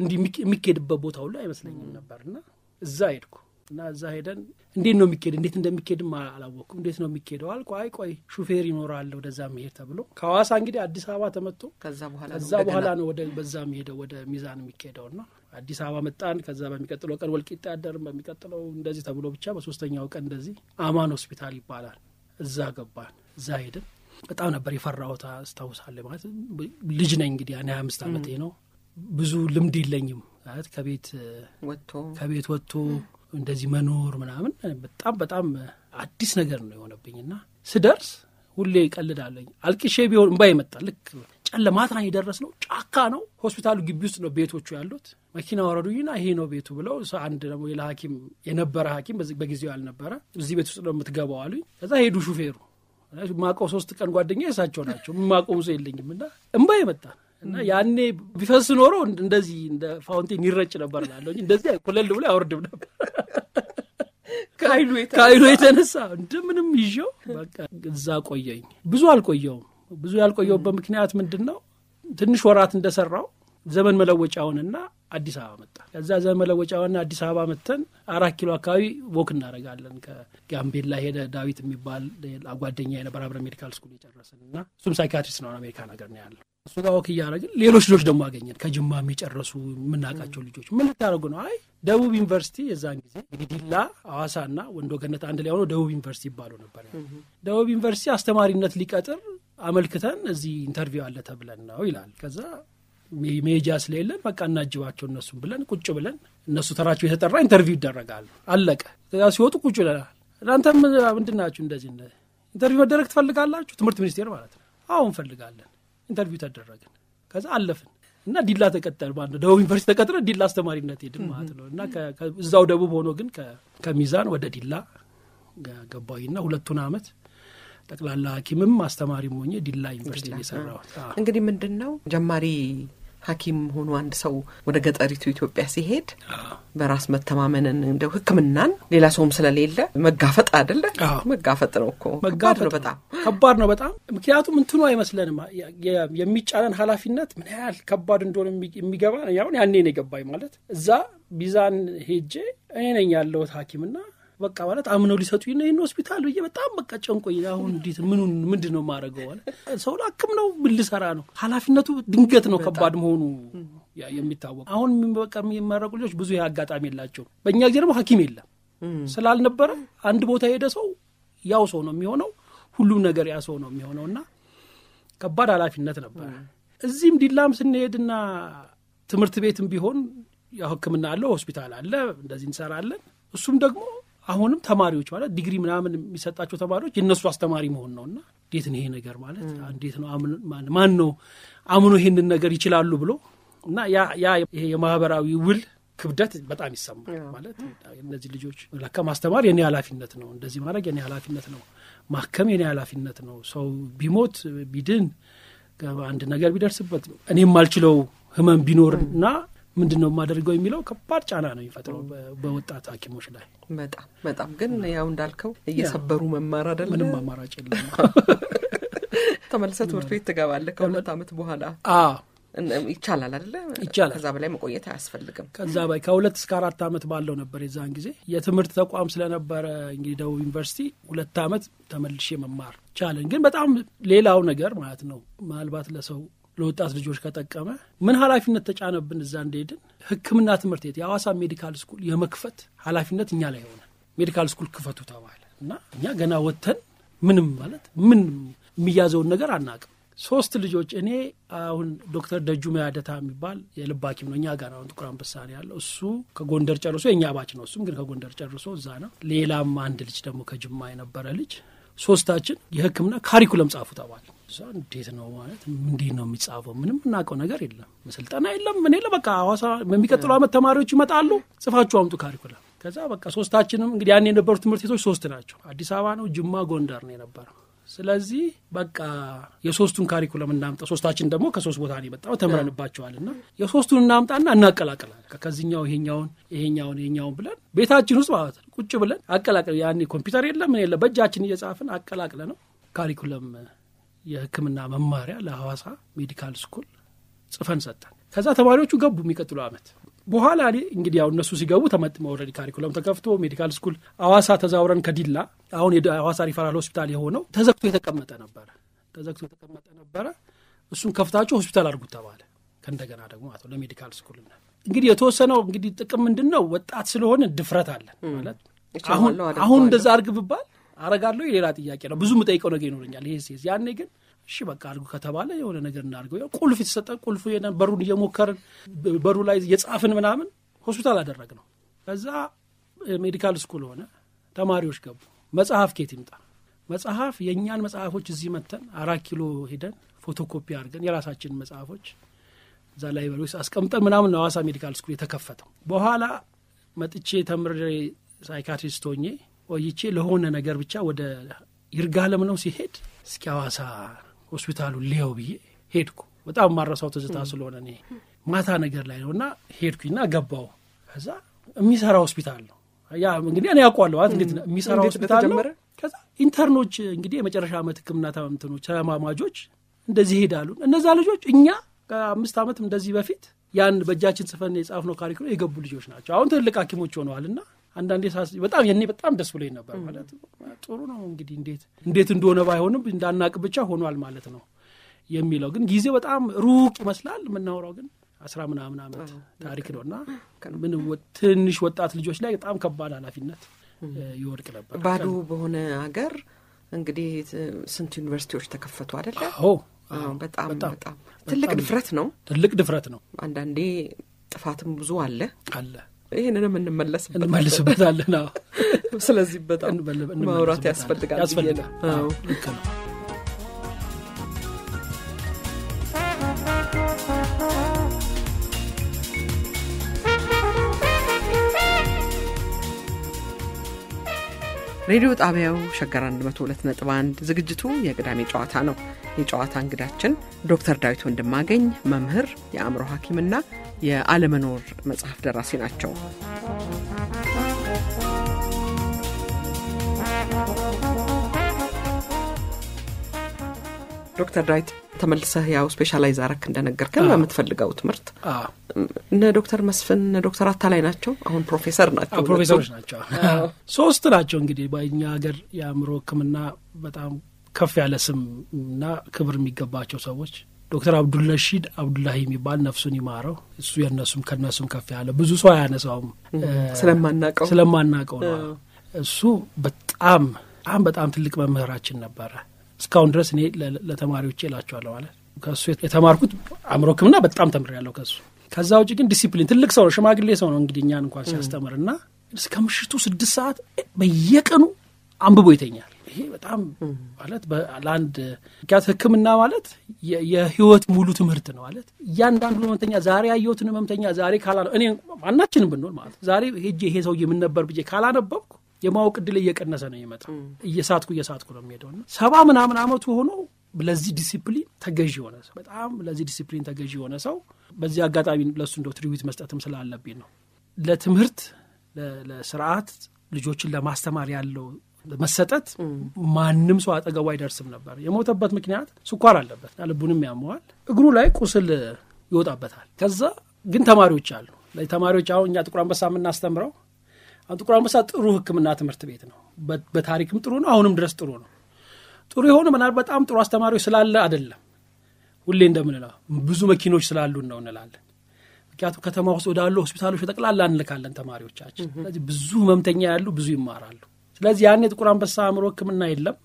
እንዲህ የሚኬድበት ቦታ ሁሉ አይመስለኝም ነበርና እዛ ሄድኩ እና እዛ ሄደን እንዴት ነው የሚኬድ እንዴት እንደሚኬድም አላወቅኩም። እንዴት ነው የሚኬደው አልኩ። አይ ቆይ ሹፌር ይኖራል ወደዛ መሄድ ተብሎ ከሐዋሳ እንግዲህ አዲስ አበባ ተመጥቶ ከዛ በኋላ ነው ወደ በዛ የሚሄደው ወደ ሚዛን የሚኬደው ና አዲስ አበባ መጣን። ከዛ በሚቀጥለው ቀን ወልቂጤ አደርን። በሚቀጥለው እንደዚህ ተብሎ ብቻ በሶስተኛው ቀን እንደዚህ አማን ሆስፒታል ይባላል እዛ ገባን። እዛ ሄድን። በጣም ነበር የፈራሁት አስታውሳለሁ። ማለት ልጅ ነኝ እንግዲህ ሀያ አምስት ዓመቴ ነው። ብዙ ልምድ የለኝም ማለት ከቤት ወጥቶ ከቤት ወጥቶ እንደዚህ መኖር ምናምን በጣም በጣም አዲስ ነገር ነው የሆነብኝና ስደርስ ሁሌ ይቀልዳለኝ አልቅሼ ቢሆን እምባ ይመጣል። ልክ ጨለማት የደረስ ነው። ጫካ ነው። ሆስፒታሉ ግቢ ውስጥ ነው ቤቶቹ ያሉት። መኪና ወረዱኝና ይሄ ነው ቤቱ ብለው አንድ ደግሞ ሌላ ሐኪም የነበረ ሐኪም በጊዜው ያልነበረ እዚህ ቤት ውስጥ ነው የምትገባው አሉኝ። ከዛ ሄዱ ሹፌሩ ማቀው ሶስት ቀን ጓደኛ የሳቸው ናቸው የማቆሙ ሰው የለኝም እና እምባ የመጣ እና ያኔ ቢፈስ ኖሮ እንደዚህ እንደ fountain ይረጭ ነበር እላለሁ እንደዚህ ኮለል ብሎ አይወርድም ነበር [laughs] ከኃይሉ የተነሳ እንደምንም ይዤው በቃ እዛ ቆየሁኝ። ብዙ አልቆየሁም። ብዙ ያልቆየሁበት ምክንያት ምንድን ነው? ትንሽ ወራት እንደሰራሁ ዘመን መለወጫውንና አዲስ አበባ መጣ። ከዛ ዘመን መለወጫውንና አዲስ አበባ መጥተን አራት ኪሎ አካባቢ walk እናደርጋለን። ከጋምቤላ ሄደ ዳዊት የሚባል ጓደኛ የነበር አብረን medical school የጨረስን እና እሱም psychiatrist ነው አሜሪካን ሀገር ነው ያለው። እሱ ጋር walk እያደረግን ሌሎች ልጆች ደግሞ አገኘን። ከጅማ የሚጨረሱ የምናውቃቸው ልጆች ምን ልታደርጉ ነው? አይ ደቡብ ዩኒቨርሲቲ የዛን ጊዜ እንግዲህ ዲላ፣ ሐዋሳና ወንዶ ገነት አንድ ላይ ሆነው ደቡብ ዩኒቨርሲቲ ይባሉ ነበር። ደቡብ ዩኒቨርሲቲ አስተማሪነት ሊቀጥር አመልክተን እዚህ interview አለ ተብለን ነው ይላል። ከዛ መሄጃ ስለሌለን በቃ እናጅባቸው እነሱም ብለን ቁጭ ብለን እነሱ ተራቸው የተጠራ interview ይደረጋሉ። አለቀ። ሲወጡ ቁጭ ብለናል። እናንተም ምንድን ናችሁ እንደዚህ interview መደረግ ትፈልጋላችሁ? ትምህርት ሚኒስቴር ማለት ነው። አዎ እንፈልጋለን። interview ተደረግን። ከዛ አለፍን እና ዲላ ተቀጠል ማለት ደቡብ ዩኒቨርሲቲ ተቀጥረን ዲላ አስተማሪነት ሄድን ማለት ነው። እና እዛው ደቡብ ሆኖ ግን ከሚዛን ወደ ዲላ ገባሁና ሁለቱን አመት ጠቅላላ ሐኪምም አስተማሪም ሆኜ ዲላ ዩኒቨርሲቲ የሰራሁት። እንግዲህ ምንድን ነው ጀማሪ ሐኪም ሆኖ አንድ ሰው ወደ ገጠሪቱ ኢትዮጵያ ሲሄድ በራስ መተማመንን እንደው ሕክምናን ሌላ ሰውም ስለሌለ መጋፈጥ አይደለ? መጋፈጥ ነው እኮ ከባድ ነው፣ በጣም። ከባድ ነው በጣም። ምክንያቱም እንትኑ አይመስለንም። የሚጫነን ኃላፊነት ምን ያህል ከባድ እንደሆነ የሚገባ ያሁን ያኔ ነው የገባኝ። ማለት እዛ ቢዛን ሄጄ እኔ ነኝ ያለሁት ሐኪምና በቃ ማለት አምነው ሊሰጡኝ ነው ይህን ሆስፒታል ብዬ በጣም በቃ ጨንቆኝ፣ አሁን እንዴት ምኑን ምንድን ነው? አለ ሰው ላክም ነው ምን ልሰራ ነው? ኃላፊነቱ ድንገት ነው ከባድ መሆኑ የሚታወቅ። አሁን በቃ የሚመረቁ ልጆች ብዙ ይህ አጋጣሚ የላቸውም። በእኛ ጊዜ ደግሞ ሐኪም የለም ስላልነበረ አንድ ቦታ ሄደ ሰው ያው ሰው ነው የሚሆነው፣ ሁሉም ነገር ያ ሰው ነው የሚሆነው እና ከባድ ኃላፊነት ነበረ። እዚህም ዲላም ስንሄድና ትምህርት ቤትም ቢሆን ያው ሕክምና አለ፣ ሆስፒታል አለ፣ እንደዚህ እንሰራለን። እሱም ደግሞ አሁንም ተማሪዎች ማለት ዲግሪ ምናምን የሚሰጣቸው ተማሪዎች የእነሱ አስተማሪ መሆን ነው እና እንዴት ነው ይሄ ነገር ማለት እንዴት ነው ማን ነው አምኖ ይሄንን ነገር ይችላሉ ብሎ እና ያ ይሄ የማህበራዊ ውል ክብደት በጣም ይሰማል። ማለት እነዚህ ልጆች ለካ ማስተማር የኔ ኃላፊነት ነው፣ እንደዚህ ማድረግ የኔ ኃላፊነት ነው፣ ማከም የኔ ኃላፊነት ነው። ሰው ቢሞት ቢድን አንድ ነገር ቢደርስበት እኔ የማልችለው ህመም ቢኖር እና ምንድን ነው የማደርገው የሚለው ከባድ ጫና ነው የሚፈጥረው በወጣት ሐኪሞች ላይ። በጣም በጣም ግን ያው እንዳልከው እየሰበሩ መማር አይደለም፣ ምንም አማራጭ የለም። [laughs] ተመልሰህ ትምህርት ቤት ትገባለህ ከሁለት ዓመት በኋላ ይቻላል አይደለ? ይቻላል። ከዛ በላይ መቆየት አያስፈልግም። ከዛ በላይ ከሁለት እስከ አራት ዓመት ባለው ነበር የዛን ጊዜ የትምህርት ተቋም ስለነበረ እንግዲህ ደቡብ ዩኒቨርሲቲ ሁለት ዓመት ተመልሼ መማር ቻለን። ግን በጣም ሌላው ነገር ማለት ነው ምናልባት ለሰው ለወጣት ልጆች ከጠቀመ ምን ኃላፊነት ተጫነብን እዛ እንደሄድን ሕክምና ትምህርት ቤት የሐዋሳ ሜዲካል ስኩል የመክፈት ኃላፊነት እኛ ላይ ሆነ። ሜዲካል ስኩል ክፈቱ ተባለ እና እኛ ገና ወጥተን ምንም ማለት ምን የሚያዘውን ነገር አናቅም። ሶስት ልጆች እኔ አሁን ዶክተር ደጁ መያደታ የሚባል የልብ ሐኪም ነው እኛ ጋር አሁን ጥቁር አንበሳ ነው ያለው። እሱ ከጎንደር ጨርሶ የእኛ ባች ነው። እሱም ግን ከጎንደር ጨርሶ እዛ ነው። ሌላም አንድ ልጅ ደግሞ ከጅማ የነበረ ልጅ ሶስታችን የህክምና ካሪኩለም ጻፉ ተባለ። እዛ እንዴት ነው ማለት እንዴት ነው የሚጻፈው? ምንም እናውቀው ነገር የለም። ስልጠና የለም ምን የለ። በቃ ሐዋሳ በሚቀጥሉ ዓመት ተማሪዎች ይመጣሉ፣ ጽፋችሁ አምጡ ካሪኩለም። ከዛ በቃ ሶስታችንም እንግዲህ ያን የነበሩ ትምህርት ቤቶች ሶስት ናቸው። አዲስ አበባ ነው፣ ጅማ፣ ጎንደር ነው የነበረው። ስለዚህ በቃ የሶስቱን ካሪኩለም እናምጣ። ሶስታችን ደግሞ ከሶስት ቦታ ነው የመጣው ተምረንባቸዋል። እና የሶስቱን እናምጣና እናቀላቅላለን። ከዚኛው ይሄኛውን ይሄኛውን ይሄኛውን ብለን ቤታችን ውስጥ ማለት ነው ቁጭ ብለን አቀላቅለ ያኔ ኮምፒውተር የለም ምን የለ በእጃችን እየጻፍን አቀላቅለ ነው ካሪኩለም የሕክምና መማሪያ ለሐዋሳ ሜዲካል ስኩል ጽፈን ሰጠን። ከዛ ተማሪዎቹ ገቡ የሚቀጥሉ ዓመት በኋላ እንግዲህ ያው እነሱ ሲገቡ ተመጥመው already curriculum ተከፍቶ medical school ሐዋሳ ተዛውረን ከዲላ አሁን የሐዋሳ ሪፈራል ሆስፒታል የሆነው ተዘግቶ የተቀመጠ ነበረ። ተዘግቶ የተቀመጠ ነበረ። እሱን ከፍታቸው ሆስፒታል አድርጉት ተባለ። ከእንደገና ደግሞ አቶ ለ medical school እንግዲህ የተወሰነው እንግዲህ ጥቅም ምንድን ነው ወጣት ስለሆነ ድፍረት አለን ማለት አሁን አሁን እንደዛ አርግ ብባል አላረግም የሌላ ጥያቄ ነው። ብዙ የምጠይቀው ነገር ይኖረኛል። ይሄ ያኔ ግን እሺ በቃ አድርጉ ከተባለ የሆነ ነገር እናድርገው። ቁልፍ የተሰጠን ቁልፉ በሩን እየሞከርን በሩ ላይ እየጻፍን ምናምን ሆስፒታል አደረግ ነው። ከዛ medical school ሆነ፣ ተማሪዎች ገቡ። መጽሐፍ ኬት ይምጣ መጽሐፍ የእኛን መጽሐፎች እዚህ መተን አራት ኪሎ ሄደን ፎቶኮፒ አድርገን የራሳችንን መጽሐፎች እዛ library ውስጥ አስቀምጠን ምናምን ነው ሐዋሳ medical school የተከፈተው። በኋላ መጥቼ ተምሬ psychiatrist ሆኜ ቆይቼ ለሆነ ነገር ብቻ ወደ ይርጋለም ነው ሲሄድ እስኪ ሐዋሳ ሆስፒታሉ ልየው ብዬ ሄድኩ። በጣም የማረሳው ትዝታ ስለሆነ እኔ ማታ ነገር ላይ ነው እና ሄድኩኝና ገባው። ከዛ የሚሰራ ሆስፒታል ነው ያ እንግዲህ እኔ ያውቀዋለሁ ማለት እንዴት የሚሰራ ሆስፒታል ነው።? ከዛ intern ኦች እንግዲህ የመጨረሻ ዓመት ሕክምና ተምትኖች ተማማጆች እንደዚህ ይሄዳሉ። እነዛ ልጆች እኛ ከአምስት ዓመት እንደዚህ በፊት ያን በእጃችን ጽፈን የጻፍነው ካሪኩለም የገቡ ልጆች ናቸው። አሁን ትልልቅ ሐኪሞች ሆነዋል እና አንዳንዴ ሳስ በጣም የኔ በጣም ደስ ብሎኝ ነበር። ማለት ጥሩ ነው እንግዲህ እንዴት እንዴት እንደሆነ ባይሆንም እንዳናቅ ብቻ ሆኗል ማለት ነው የሚለው ግን ጊዜ በጣም ሩቅ ይመስላል። የምናወራው ግን አስራ ምናምን ዓመት ታሪክ ነው እና ምን ትንሽ ወጣት ልጆች ላይ በጣም ከባድ ኃላፊነት ይወድቅ ነበር። ባዶ በሆነ ሀገር እንግዲህ ስንት ዩኒቨርሲቲዎች ተከፈቱ በጣም በጣም በጣም ትልቅ ድፍረት ነው። ትልቅ ድፍረት ነው አንዳንዴ ጥፋትም ብዙ አለ። አለ ይህንንም እንመለስበት እንመልስበታለን። አዎ ስለዚህ በጣም ማውራት ያስፈልጋል ያስፈልጋል። ልክ ነው። ሬዲዮ ጣቢያው ሸገር 102.1 ዝግጅቱ የቅዳሜ ጨዋታ ነው። የጨዋታ እንግዳችን ዶክተር ዳዊት ወንድማገኝ መምህር፣ የአእምሮ ሐኪምና የአለመኖር መጽሐፍ ደራሲ ናቸው። ዶክተር ዳዊት ተመልሰህ ያው specialize አረግክ እንደነገርከን በምትፈልገው ትምህርት እነ ዶክተር መስፍን እነ ዶክተር አታላይ ናቸው። አሁን ፕሮፌሰር ናቸው። ፕሮፌሰሮች ናቸው። [laughs] ሶስት ናቸው እንግዲህ በእኛ ሀገር የአእምሮ ሕክምና በጣም ከፍ ያለ ስም እና ክብር የሚገባቸው ሰዎች ዶክተር አብዱልረሺድ አብዱላሂ የሚባል ነፍሱን ይማረው። እሱ የነሱም ከነሱም ከፍ ያለ ብዙ ሰው አያነሳውም እ፣ ስለማናውቀው ስለማናውቀው ነው። እሱ በጣም በጣም በጣም ትልቅ መምህራችን ነበረ። እስካሁን ድረስ እኔ ለ- ለተማሪዎቼ እላቸዋለሁ ማለት ከእሱ የተማርኩት አእምሮ ሕክምና በጣም ተምሬያለሁ ከሱ። ከዛ ውጭ ግን ዲሲፕሊን ትልቅ ሰው ነው፣ ሽማግሌ ሰው ነው እንግዲህ እኛን እንኳን ሲያስተምር እና እስከ ምሽቱ ስድስት ሰዓት በየቀኑ አንብቦ ይተኛል። ይሄ በጣም ማለት ለአንድ ምክንያት ሕክምና ማለት የህይወት ሙሉ ትምህርት ነው ማለት እያንዳንዱ ህመምተኛ ዛሬ ያየሁትን ህመምተኛ ዛሬ ካላ እኔ ማናችንም ብንሆን ማለት ዛሬ ሄጄ ይሄ ሰውዬ ምን ብዬ ካላነበብኩ የማወቅ እድል እየቀነሰ ነው የሚመጣው። እየሳትኩ እየሳትኩ ነው የሚሄደው እና ሰባ ምናምን አመቱ ሆኖ ለዚህ ዲሲፕሊን ተገዥ የሆነ ሰው በጣም ለዚህ ዲሲፕሊን ተገዥ የሆነ ሰው በዚህ አጋጣሚ ለእሱ እንደው ትሪቢዩት መስጠትም ስላለብኝ ነው። ለትምህርት ለስርዓት ልጆችን ለማስተማር ያለው መሰጠት ማንም ሰው አጠገቡ አይደርስም ነበር። የሞተበት ምክንያት ስኳር አለበት እና ልቡንም ያመዋል። እግሩ ላይ ቁስል ይወጣበታል። ከዛ ግን ተማሪዎች አሉ። ተማሪዎች አሁን እኛ ጥቁር አንበሳ የምናስተምረው ጥቁር አንበሳ ጥሩ ሕክምና ትምህርት ቤት ነው። በታሪክም ጥሩ ነው። አሁንም ድረስ ጥሩ ነው። ጥሩ የሆነ ምናልባት በጣም ጥሩ አስተማሪዎች ስላለ አይደለም። ሁሌ እንደምንለው ብዙ መኪኖች ስላሉን ነው እንላለን። ምክንያቱም ከተማ ውስጥ ወዳሉ ሆስፒታሎች ጠቅላላ እንልካለን ተማሪዎቻችን። ስለዚህ ብዙ ህመምተኛ ያሉ ብዙ ይማራሉ። ስለዚህ ያኔ ጥቁር አንበሳ አእምሮ ሕክምና የለም።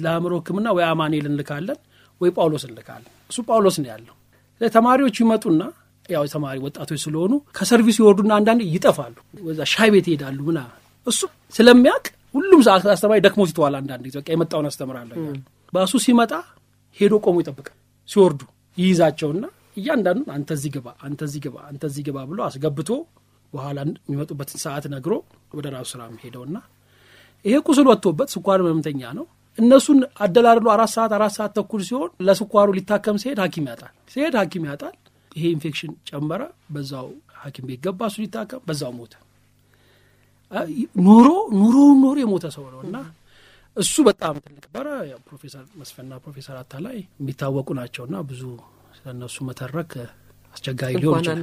ለአእምሮ ሕክምና ወይ አማኑኤል እንልካለን ወይ ጳውሎስ እንልካለን። እሱ ጳውሎስ ነው ያለው። ተማሪዎች ይመጡና ያው ተማሪ ወጣቶች ስለሆኑ ከሰርቪስ ይወርዱና አንዳንዴ ይጠፋሉ። ወዛ ሻይ ቤት ይሄዳሉ ምናምን። እሱ ስለሚያውቅ ሁሉም ሰዓት አስተማሪ ደክሞት ይተዋል። አንዳንድ ጊዜ በቃ የመጣውን አስተምራለሁ ባሱ ሲመጣ ሄዶ ቆሞ ይጠብቃል። ሲወርዱ ይይዛቸውና እያንዳንዱን አንተ እዚህ ግባ፣ አንተ እዚህ ግባ፣ አንተ እዚህ ግባ ብሎ አስገብቶ በኋላ የሚመጡበትን ሰዓት ነግሮ ወደ ራሱ ስራ ሄደውና ይሄ ቁስል ወጥቶበት ስኳር ህመምተኛ ነው። እነሱን አደላድሎ አራት ሰዓት አራት ሰዓት ተኩል ሲሆን ለስኳሩ ሊታከም ሲሄድ ሐኪም ያጣል። ሲሄድ ሐኪም ያጣል። ይሄ ኢንፌክሽን ጨመረ። በዛው ሐኪም ቤት ገባ። እሱ ሊታከም በዛው ሞተ። ኑሮ ኑሮውን ኖሮ የሞተ ሰው ነው እና እሱ በጣም ትልቅ ነበረ። ፕሮፌሰር መስፍንና ፕሮፌሰር አታላይ የሚታወቁ ናቸውና ብዙ ስለነሱ መተረክ አስቸጋሪ ሊሆን ይችላል።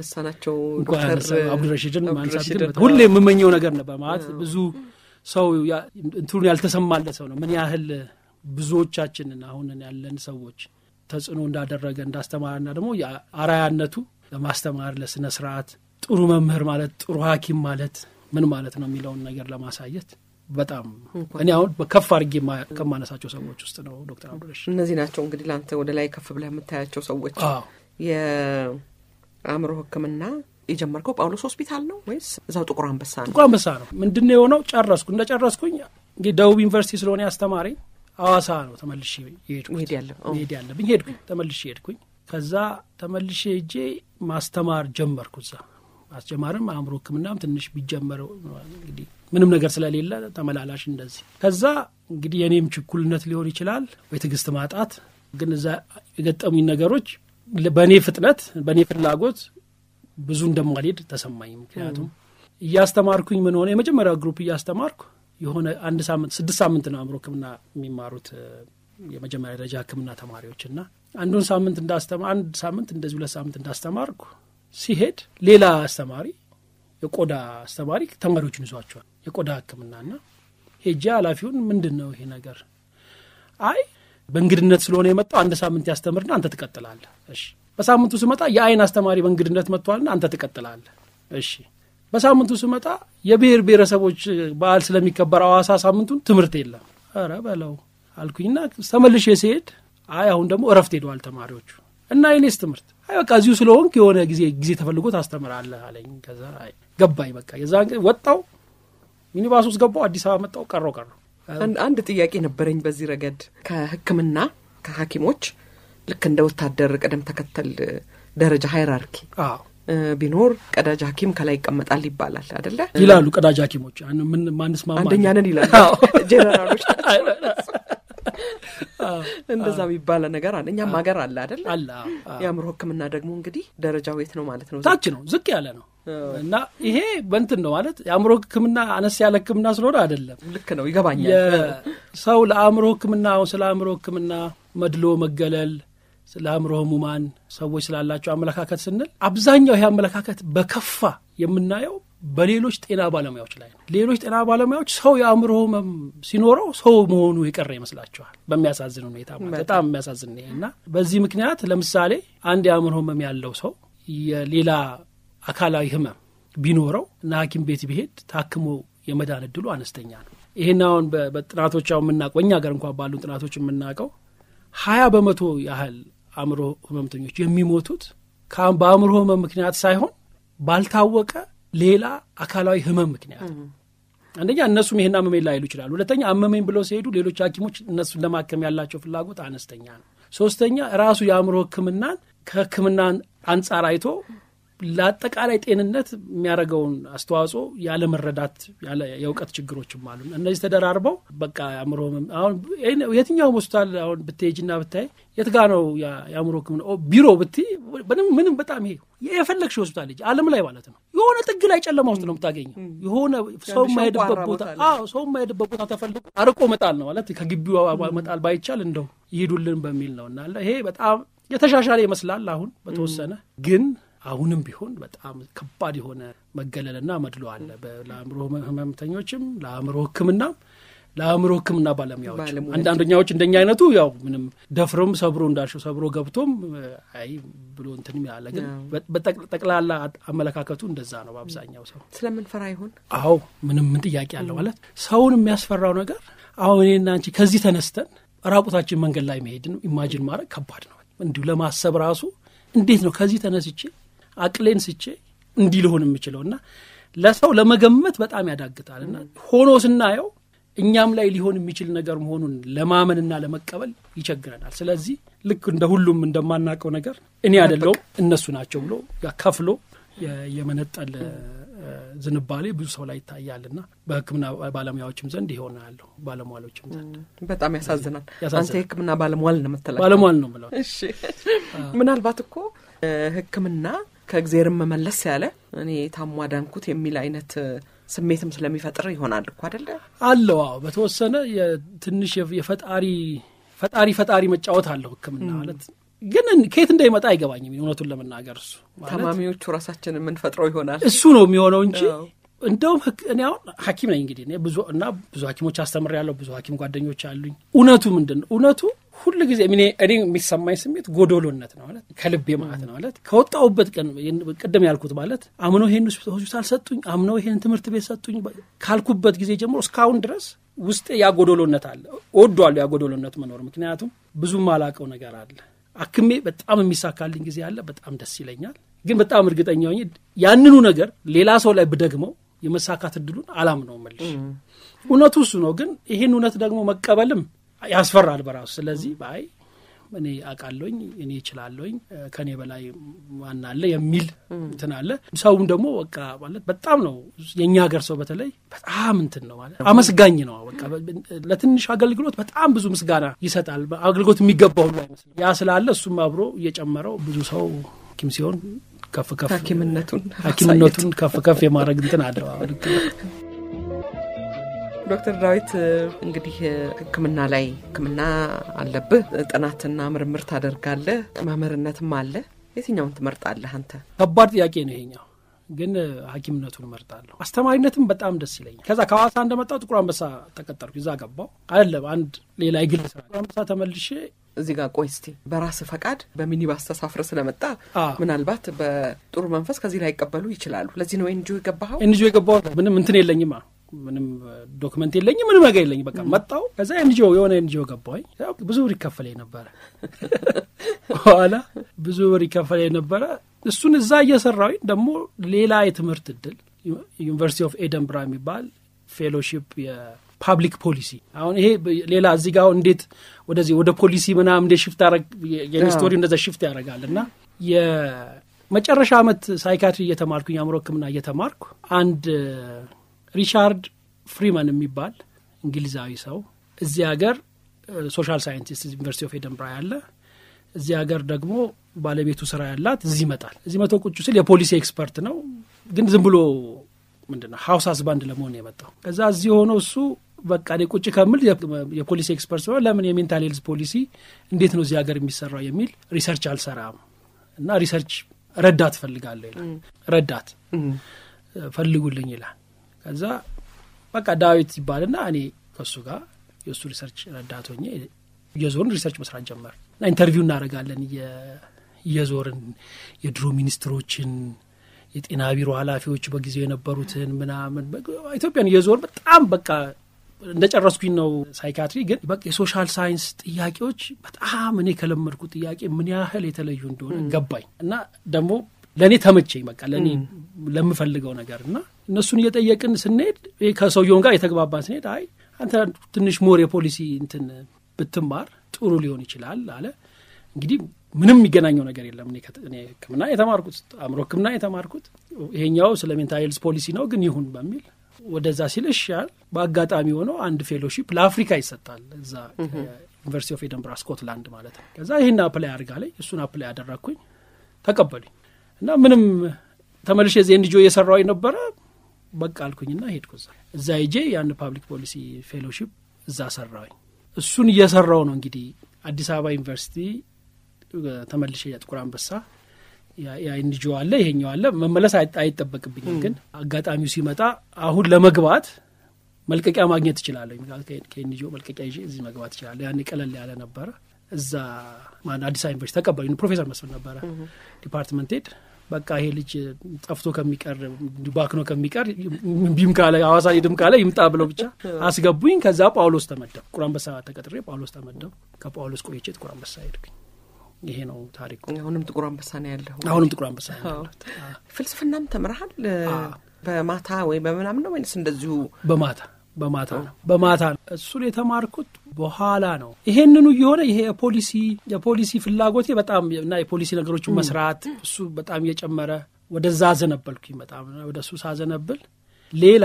አነሳ- አብዱረሺድን ማንሳት ሁሌ የምመኘው ነገር ነበር። ማለት ብዙ ሰው እንትኑን ያልተሰማለት ሰው ነው። ምን ያህል ብዙዎቻችንን አሁን ያለን ሰዎች ተጽዕኖ እንዳደረገ እንዳስተማረና ደግሞ አራያነቱ ለማስተማር ለስነ ስርዓት ጥሩ መምህር ማለት ጥሩ ሐኪም ማለት ምን ማለት ነው የሚለውን ነገር ለማሳየት በጣም እኔ አሁን ከፍ አድርጌ ከማነሳቸው ሰዎች ውስጥ ነው ዶክተር አብዱረሺድ። እነዚህ ናቸው እንግዲህ ለአንተ ወደ ላይ ከፍ ብለህ የምታያቸው ሰዎች። የአእምሮ ሕክምና የጀመርከው ጳውሎስ ሆስፒታል ነው ወይስ እዛው ጥቁር አንበሳ ነው? ጥቁር አንበሳ ነው። ምንድን ነው የሆነው? ጨረስኩ። እንደ ጨረስኩኝ እንግዲህ ደቡብ ዩኒቨርሲቲ ስለሆነ ያስተማረኝ ሐዋሳ ነው ተመልሼ የሄድኩት። መሄድ ያለብኝ ሄድኩኝ፣ ተመልሼ ሄድኩኝ። ከዛ ተመልሼ ሄጄ ማስተማር ጀመርኩ። እዛ ማስጀማርም አእምሮ ሕክምናም ትንሽ ቢጀመረው እንግዲህ ምንም ነገር ስለሌለ ተመላላሽ እንደዚህ። ከዛ እንግዲህ የእኔም ችኩልነት ሊሆን ይችላል ወይ ትዕግስት ማጣት፣ ግን እዛ የገጠሙኝ ነገሮች በእኔ ፍጥነት በእኔ ፍላጎት ብዙ እንደማልሄድ ተሰማኝ። ምክንያቱም እያስተማርኩኝ ምን ሆነ የመጀመሪያው group እያስተማርኩ የሆነ አንድ ሳምንት ስድስት ሳምንት ነው አእምሮ ሕክምና የሚማሩት የመጀመሪያ ደረጃ ሕክምና ተማሪዎች እና አንዱን ሳምንት እንዳስተማ አንድ ሳምንት እንደዚህ ሁለት ሳምንት እንዳስተማርኩ ሲሄድ ሌላ አስተማሪ የቆዳ አስተማሪ ተማሪዎችን ይዟቸዋል የቆዳ ሕክምናና ሄጄ ኃላፊውን ምንድን ነው ይሄ ነገር? አይ በእንግድነት ስለሆነ የመጣው አንድ ሳምንት ያስተምርና አንተ ትቀጥላለህ። እሺ። በሳምንቱ ስመጣ የአይን አስተማሪ በእንግድነት መጥቷልና አንተ ትቀጥላለህ። እሺ። በሳምንቱ ስመጣ የብሔር ብሔረሰቦች በዓል ስለሚከበር አዋሳ ሳምንቱን ትምህርት የለም። ኧረ በለው አልኩኝና ተመልሼ ሲሄድ አይ አሁን ደግሞ እረፍት ሄደዋል ተማሪዎቹ እና የኔስ ትምህርት አይ በቃ እዚሁ ስለሆንክ የሆነ ጊዜ ጊዜ ተፈልጎ ታስተምራለህ አለኝ። ከዛ አይ ገባኝ። በቃ የዛ ወጣው ሚኒባስ ውስጥ ገባው አዲስ አበባ መጣው ቀረው ቀረው አንድ ጥያቄ ነበረኝ በዚህ ረገድ ከሕክምና ከሐኪሞች ልክ እንደ ወታደር ቅደም ተከተል ደረጃ ሃይራርኪ ቢኖር ቀዳጅ ሐኪም ከላይ ይቀመጣል ይባላል አደለ? ይላሉ ቀዳጅ ሐኪሞች ምን ማንስማማ አንደኛ ነን ይላሉ ጄኔራሎች። እንደዛ የሚባለ ነገር አለ። እኛም ሀገር አለ አደለ? አለ። የአእምሮ ሕክምና ደግሞ እንግዲህ ደረጃው የት ነው ማለት ነው? ታች ነው፣ ዝቅ ያለ ነው እና ይሄ በንትን ነው ማለት የአእምሮ ሕክምና አነስ ያለ ሕክምና ስለሆነ አይደለም። ልክ ነው፣ ይገባኛል። ሰው ለአእምሮ ሕክምና አሁን ስለ አእምሮ ሕክምና መድሎ መገለል ስለ አእምሮ ህሙማን ሰዎች ስላላቸው አመለካከት ስንል አብዛኛው ይሄ አመለካከት በከፋ የምናየው በሌሎች ጤና ባለሙያዎች ላይ ነው። ሌሎች ጤና ባለሙያዎች ሰው የአእምሮ ህመም ሲኖረው ሰው መሆኑ የቀረ ይመስላቸዋል። በሚያሳዝን ሁኔታ በጣም የሚያሳዝን ይሄ እና በዚህ ምክንያት ለምሳሌ አንድ የአእምሮ ህመም ያለው ሰው የሌላ አካላዊ ህመም ቢኖረው እና ሐኪም ቤት ቢሄድ ታክሞ የመዳን እድሉ አነስተኛ ነው። ይህን አሁን በጥናቶች የምናውቀው እኛ ሀገር እንኳን ባሉ ጥናቶች የምናውቀው ሀያ በመቶ ያህል አእምሮ ህመምተኞች የሚሞቱት በአእምሮ ህመም ምክንያት ሳይሆን ባልታወቀ ሌላ አካላዊ ህመም ምክንያት አንደኛ እነሱም ይሄን አመመኝ ላይሉ ይችላሉ። ሁለተኛ አመመኝ ብለው ሲሄዱ ሌሎች ሐኪሞች እነሱን ለማከም ያላቸው ፍላጎት አነስተኛ ነው። ሶስተኛ ራሱ የአእምሮ ህክምናን ከህክምና አንጻር አይቶ ለአጠቃላይ ጤንነት የሚያደርገውን አስተዋጽኦ ያለመረዳት የእውቀት ችግሮችም አሉ። እነዚህ ተደራርበው በቃ የአእምሮ አሁን የትኛውም ሆስፒታል አሁን ብትሄጂና ብታይ የት ጋ ነው የአእምሮ ህክምና ቢሮ ብትይ ምንም በጣም ይሄ የፈለግሽ ሆስፒታል ልጅ ዓለም ላይ ማለት ነው የሆነ ጥግ ላይ ጨለማ ውስጥ ነው የምታገኘው። የሆነ ሰው የማይሄድበት ቦታ ሰው የማይሄድበት ቦታ ተፈልጎ አርቆ መጣል ነው ማለት ከግቢው መጣል ባይቻል እንደው ይሂዱልን በሚል ነው እና ይሄ በጣም የተሻሻለ ይመስላል አሁን በተወሰነ ግን አሁንም ቢሆን በጣም ከባድ የሆነ መገለልና መድሎ አለ። ለአእምሮ ህመምተኞችም ለአእምሮ ህክምናም ለአእምሮ ህክምና ባለሙያዎች አንዳንደኛዎች እንደኛ አይነቱ ያው ምንም ደፍሮም ሰብሮ እንዳልሽው ሰብሮ ገብቶም አይ ብሎ እንትን ያለ ግን በጠቅላላ አመለካከቱ እንደዛ ነው በአብዛኛው ሰው ስለምንፈራ ይሆን? አዎ ምንም ምን ጥያቄ አለው ማለት ሰውን የሚያስፈራው ነገር አሁን እኔና አንቺ ከዚህ ተነስተን ራቁታችን መንገድ ላይ መሄድን ኢማጂን ማድረግ ከባድ ነው። እንዲሁ ለማሰብ ራሱ እንዴት ነው ከዚህ ተነስቼ አቅሌን ስቼ እንዲህ ልሆን የምችለው እና ለሰው ለመገመት በጣም ያዳግታል እና ሆኖ ስናየው እኛም ላይ ሊሆን የሚችል ነገር መሆኑን ለማመንና ለመቀበል ይቸግረናል። ስለዚህ ልክ እንደ ሁሉም እንደማናውቀው ነገር እኔ አይደለሁም እነሱ ናቸው ብሎ ከፍሎ የመነጠል ዝንባሌ ብዙ ሰው ላይ ይታያልና በሕክምና ባለሙያዎችም ዘንድ ይሆነ ያለው ባለሟሎችም ዘንድ በጣም ያሳዝናል። አንተ የሕክምና ባለሟል ነው የምትለው? ባለሟል ነው የምለው። እሺ ምናልባት እኮ ሕክምና ከእግዜርም መመለስ ያለ እኔ ታሟ ዳንኩት የሚል አይነት ስሜትም ስለሚፈጥር ይሆናል እኮ አደለ? አለው። አዎ በተወሰነ ትንሽ የፈጣሪ ፈጣሪ ፈጣሪ መጫወት አለው ሕክምና ማለት ግን ከየት እንዳይመጣ አይገባኝም። እውነቱን ለመናገር እሱ ታማሚዎቹ ራሳችን የምንፈጥረው ይሆናል እሱ ነው የሚሆነው እንጂ እንደውም እኔ አሁን ሐኪም ነኝ እንግዲህ ብዙ እና ብዙ ሐኪሞች አስተምሬያለሁ። ብዙ ሐኪም ጓደኞች አሉኝ። እውነቱ ምንድን ነው? እውነቱ ሁል ጊዜ እኔ የሚሰማኝ ስሜት ጎዶሎነት ነው ማለት ከልቤ ማለት ነው ማለት ከወጣሁበት ቀን ቅድም ያልኩት ማለት አምነው ይሄን ሆስፒታል ሰጡኝ፣ አምነው ይሄን ትምህርት ቤት ሰጡኝ ካልኩበት ጊዜ ጀምሮ እስካሁን ድረስ ውስጤ ያጎዶሎነት አለ። እወደዋለሁ ያጎዶሎነት መኖር። ምክንያቱም ብዙም አላቀው ነገር አለ አክሜ በጣም የሚሳካልኝ ጊዜ አለ። በጣም ደስ ይለኛል። ግን በጣም እርግጠኛ ሆኜ ያንኑ ነገር ሌላ ሰው ላይ ብደግመው የመሳካት እድሉን አላምነውም። መልሽ እውነቱ እሱ ነው። ግን ይህን እውነት ደግሞ መቀበልም ያስፈራል በራሱ። ስለዚህ አይ እኔ አውቃለሁኝ፣ እኔ እችላለሁኝ፣ ከእኔ በላይ ማን አለ የሚል እንትን አለ። ሰውም ደግሞ በቃ ማለት በጣም ነው የእኛ ሀገር ሰው በተለይ በጣም እንትን ነው ማለት አመስጋኝ ነው። በቃ ለትንሽ አገልግሎት በጣም ብዙ ምስጋና ይሰጣል። አገልግሎት የሚገባው ሁሉ አይመስልም። ያ ስላለ እሱም አብሮ እየጨመረው ብዙ ሰው ሐኪም ሲሆን ከፍ ከፍ ሐኪምነቱን ሐኪምነቱን ከፍ ከፍ የማድረግ እንትን አለው። ዶክተር ዳዊት እንግዲህ ሕክምና ላይ ሕክምና አለብህ፣ ጥናትና ምርምር ታደርጋለህ፣ መምህርነትም አለ። የትኛውን ትመርጣለህ አንተ? ከባድ ጥያቄ ነው ይሄኛው፣ ግን ሐኪምነቱን እመርጣለሁ። አስተማሪነትም በጣም ደስ ይለኛል። ከዛ ከሐዋሳ እንደመጣው ጥቁር አንበሳ ተቀጠርኩ። እዛ ገባው አይደለም አንድ ሌላ የግል ስራ ጥቁር አንበሳ ተመልሼ እዚህ ጋር ቆይ እስቲ በራስህ ፈቃድ በሚኒባስ ተሳፍረ ስለመጣ ምናልባት በጥሩ መንፈስ ከዚህ ላይ ይቀበሉ ይችላሉ። ለዚህ ነው NGO የገባኸው? NGO የገባሁት ምንም እንትን የለኝማ ምንም document የለኝም፣ ምንም ነገር የለኝም። በቃ መጣው። ከዛ NGO የሆነ NGO ገባሁኝ። ብዙ ብር ይከፈለኝ ነበረ። በኋላ ብዙ ብር ይከፈለኝ ነበረ። እሱን እዛ እየሰራሁኝ ደግሞ ሌላ የትምህርት እድል University of Edinburgh የሚባል fellowship የ public policy አሁን ይሄ ሌላ እዚህ ጋር እንዴት ወደዚህ ወደ ፖሊሲ ምናምን እንዴት shift የኔ story እንደዛ shift ያደርጋል እና የመጨረሻ ዓመት psychiatry እየተማርኩኝ አእምሮ ሕክምና እየተማርኩ አንድ ሪቻርድ ፍሪመን የሚባል እንግሊዛዊ ሰው እዚህ ሀገር social scientist University of Edinburgh ያለ እዚህ ሀገር ደግሞ ባለቤቱ ስራ ያላት እዚህ ይመጣል። እዚህ መቶ ቁጭ ሲል የፖሊሲ expert ነው፣ ግን ዝም ብሎ ምንድን ነው house husband ለመሆን የመጣው። ከዛ እዚህ ሆኖ እሱ በቃ እኔ ቁጭ ከምል የፖሊሲ expert ሲሆን ለምን የ mental health policy እንዴት ነው እዚህ ሀገር የሚሰራው የሚል research አልሰራም እና research ረዳት እፈልጋለሁ ይላል። ረዳት ፈልጉልኝ ይላል። ከዛ በቃ ዳዊት ይባልና እኔ ከእሱ ጋር የእሱ research ረዳት ሆኜ እየዞርን research መስራት ጀመርን እና interview እናደርጋለን እየዞርን የድሮ ሚኒስትሮችን የጤና ቢሮ ኃላፊዎች በጊዜው የነበሩትን ምናምን ኢትዮጵያን እየዞርን በጣም በቃ እንደ ጨረስኩኝ ነው psychiatry። ግን በቃ የ social science ጥያቄዎች በጣም እኔ ከለመድኩት ጥያቄ ምን ያህል የተለዩ እንደሆነ ገባኝ እና ደግሞ ለእኔ ተመቸኝ። በቃ ለእኔ ለምፈልገው ነገር እና እነሱን እየጠየቅን ስንሄድ ከሰውየውን ጋር የተግባባን ስንሄድ አይ አንተ ትንሽ more የፖሊሲ እንትን ብትማር ጥሩ ሊሆን ይችላል አለ። እንግዲህ ምንም የሚገናኘው ነገር የለም። እኔ ሕክምና የተማርኩት አእምሮ ሕክምና የተማርኩት ይሄኛው ስለ mental health policy ነው፣ ግን ይሁን በሚል ወደዛ ሲል እሻል በአጋጣሚ ሆነው አንድ fellowship ለአፍሪካ ይሰጣል እዛ University of Edinburgh ስኮትላንድ ማለት ነው። ከዛ ይህን apply አድርጋ ላይ እሱን apply ያደረግኩኝ ተቀበሉኝ እና ምንም ተመልሼ እዚ NGO እየሰራው ነበረ በቃ አልኩኝና ሄድኩ እዛ እዛ ሄጄ ያን public policy fellowship እዛ ሰራውኝ። እሱን እየሰራው ነው እንግዲህ አዲስ አበባ ዩኒቨርሲቲ ተመልሼ የጥቁር አንበሳ የ NGO አለ ይሄኛው አለ መመለስ አይጠበቅብኝም። ግን አጋጣሚው ሲመጣ አሁን ለመግባት መልቀቂያ ማግኘት እችላለሁ። ከ NGO መልቀቂያ ይዤ እዚህ መግባት እችላለሁ። ያኔ ቀለል ያለ ነበረ። እዛ ማን አዲስ አበባ ዩኒቨርሲቲ ተቀበሉኝ። ፕሮፌሰር መስፍን ነበረ department ሄድ በቃ ይሄ ልጅ ጠፍቶ ከሚቀር ባክኖ ከሚቀር ቢም ካለ ሐዋሳ ሄድም ካለ ይምጣ ብለው ብቻ አስገቡኝ። ከዛ ጳውሎስ ተመደብ ጥቁር አንበሳ ተቀጥሬ ጳውሎስ ተመደብ። ከጳውሎስ ቆይቼ ጥቁር አንበሳ ሄድኩኝ። ይሄ ነው ታሪኩ። አሁንም ጥቁር አንበሳ ነው ያለሁ። አሁንም ጥቁር አንበሳ ያለሁት። ፍልስፍናም ተምረሃል? በማታ ወይ በምናምን ነው ወይንስ እንደዚሁ? በማታ በማታ ነው በማታ ነው። እሱን የተማርኩት በኋላ ነው። ይሄንኑ እየሆነ ይሄ የፖሊሲ የፖሊሲ ፍላጎቴ በጣም እና የፖሊሲ ነገሮችን መስራት እሱ በጣም እየጨመረ ወደዛ አዘነበልኩኝ። በጣም ወደ እሱ ሳዘነብል ሌላ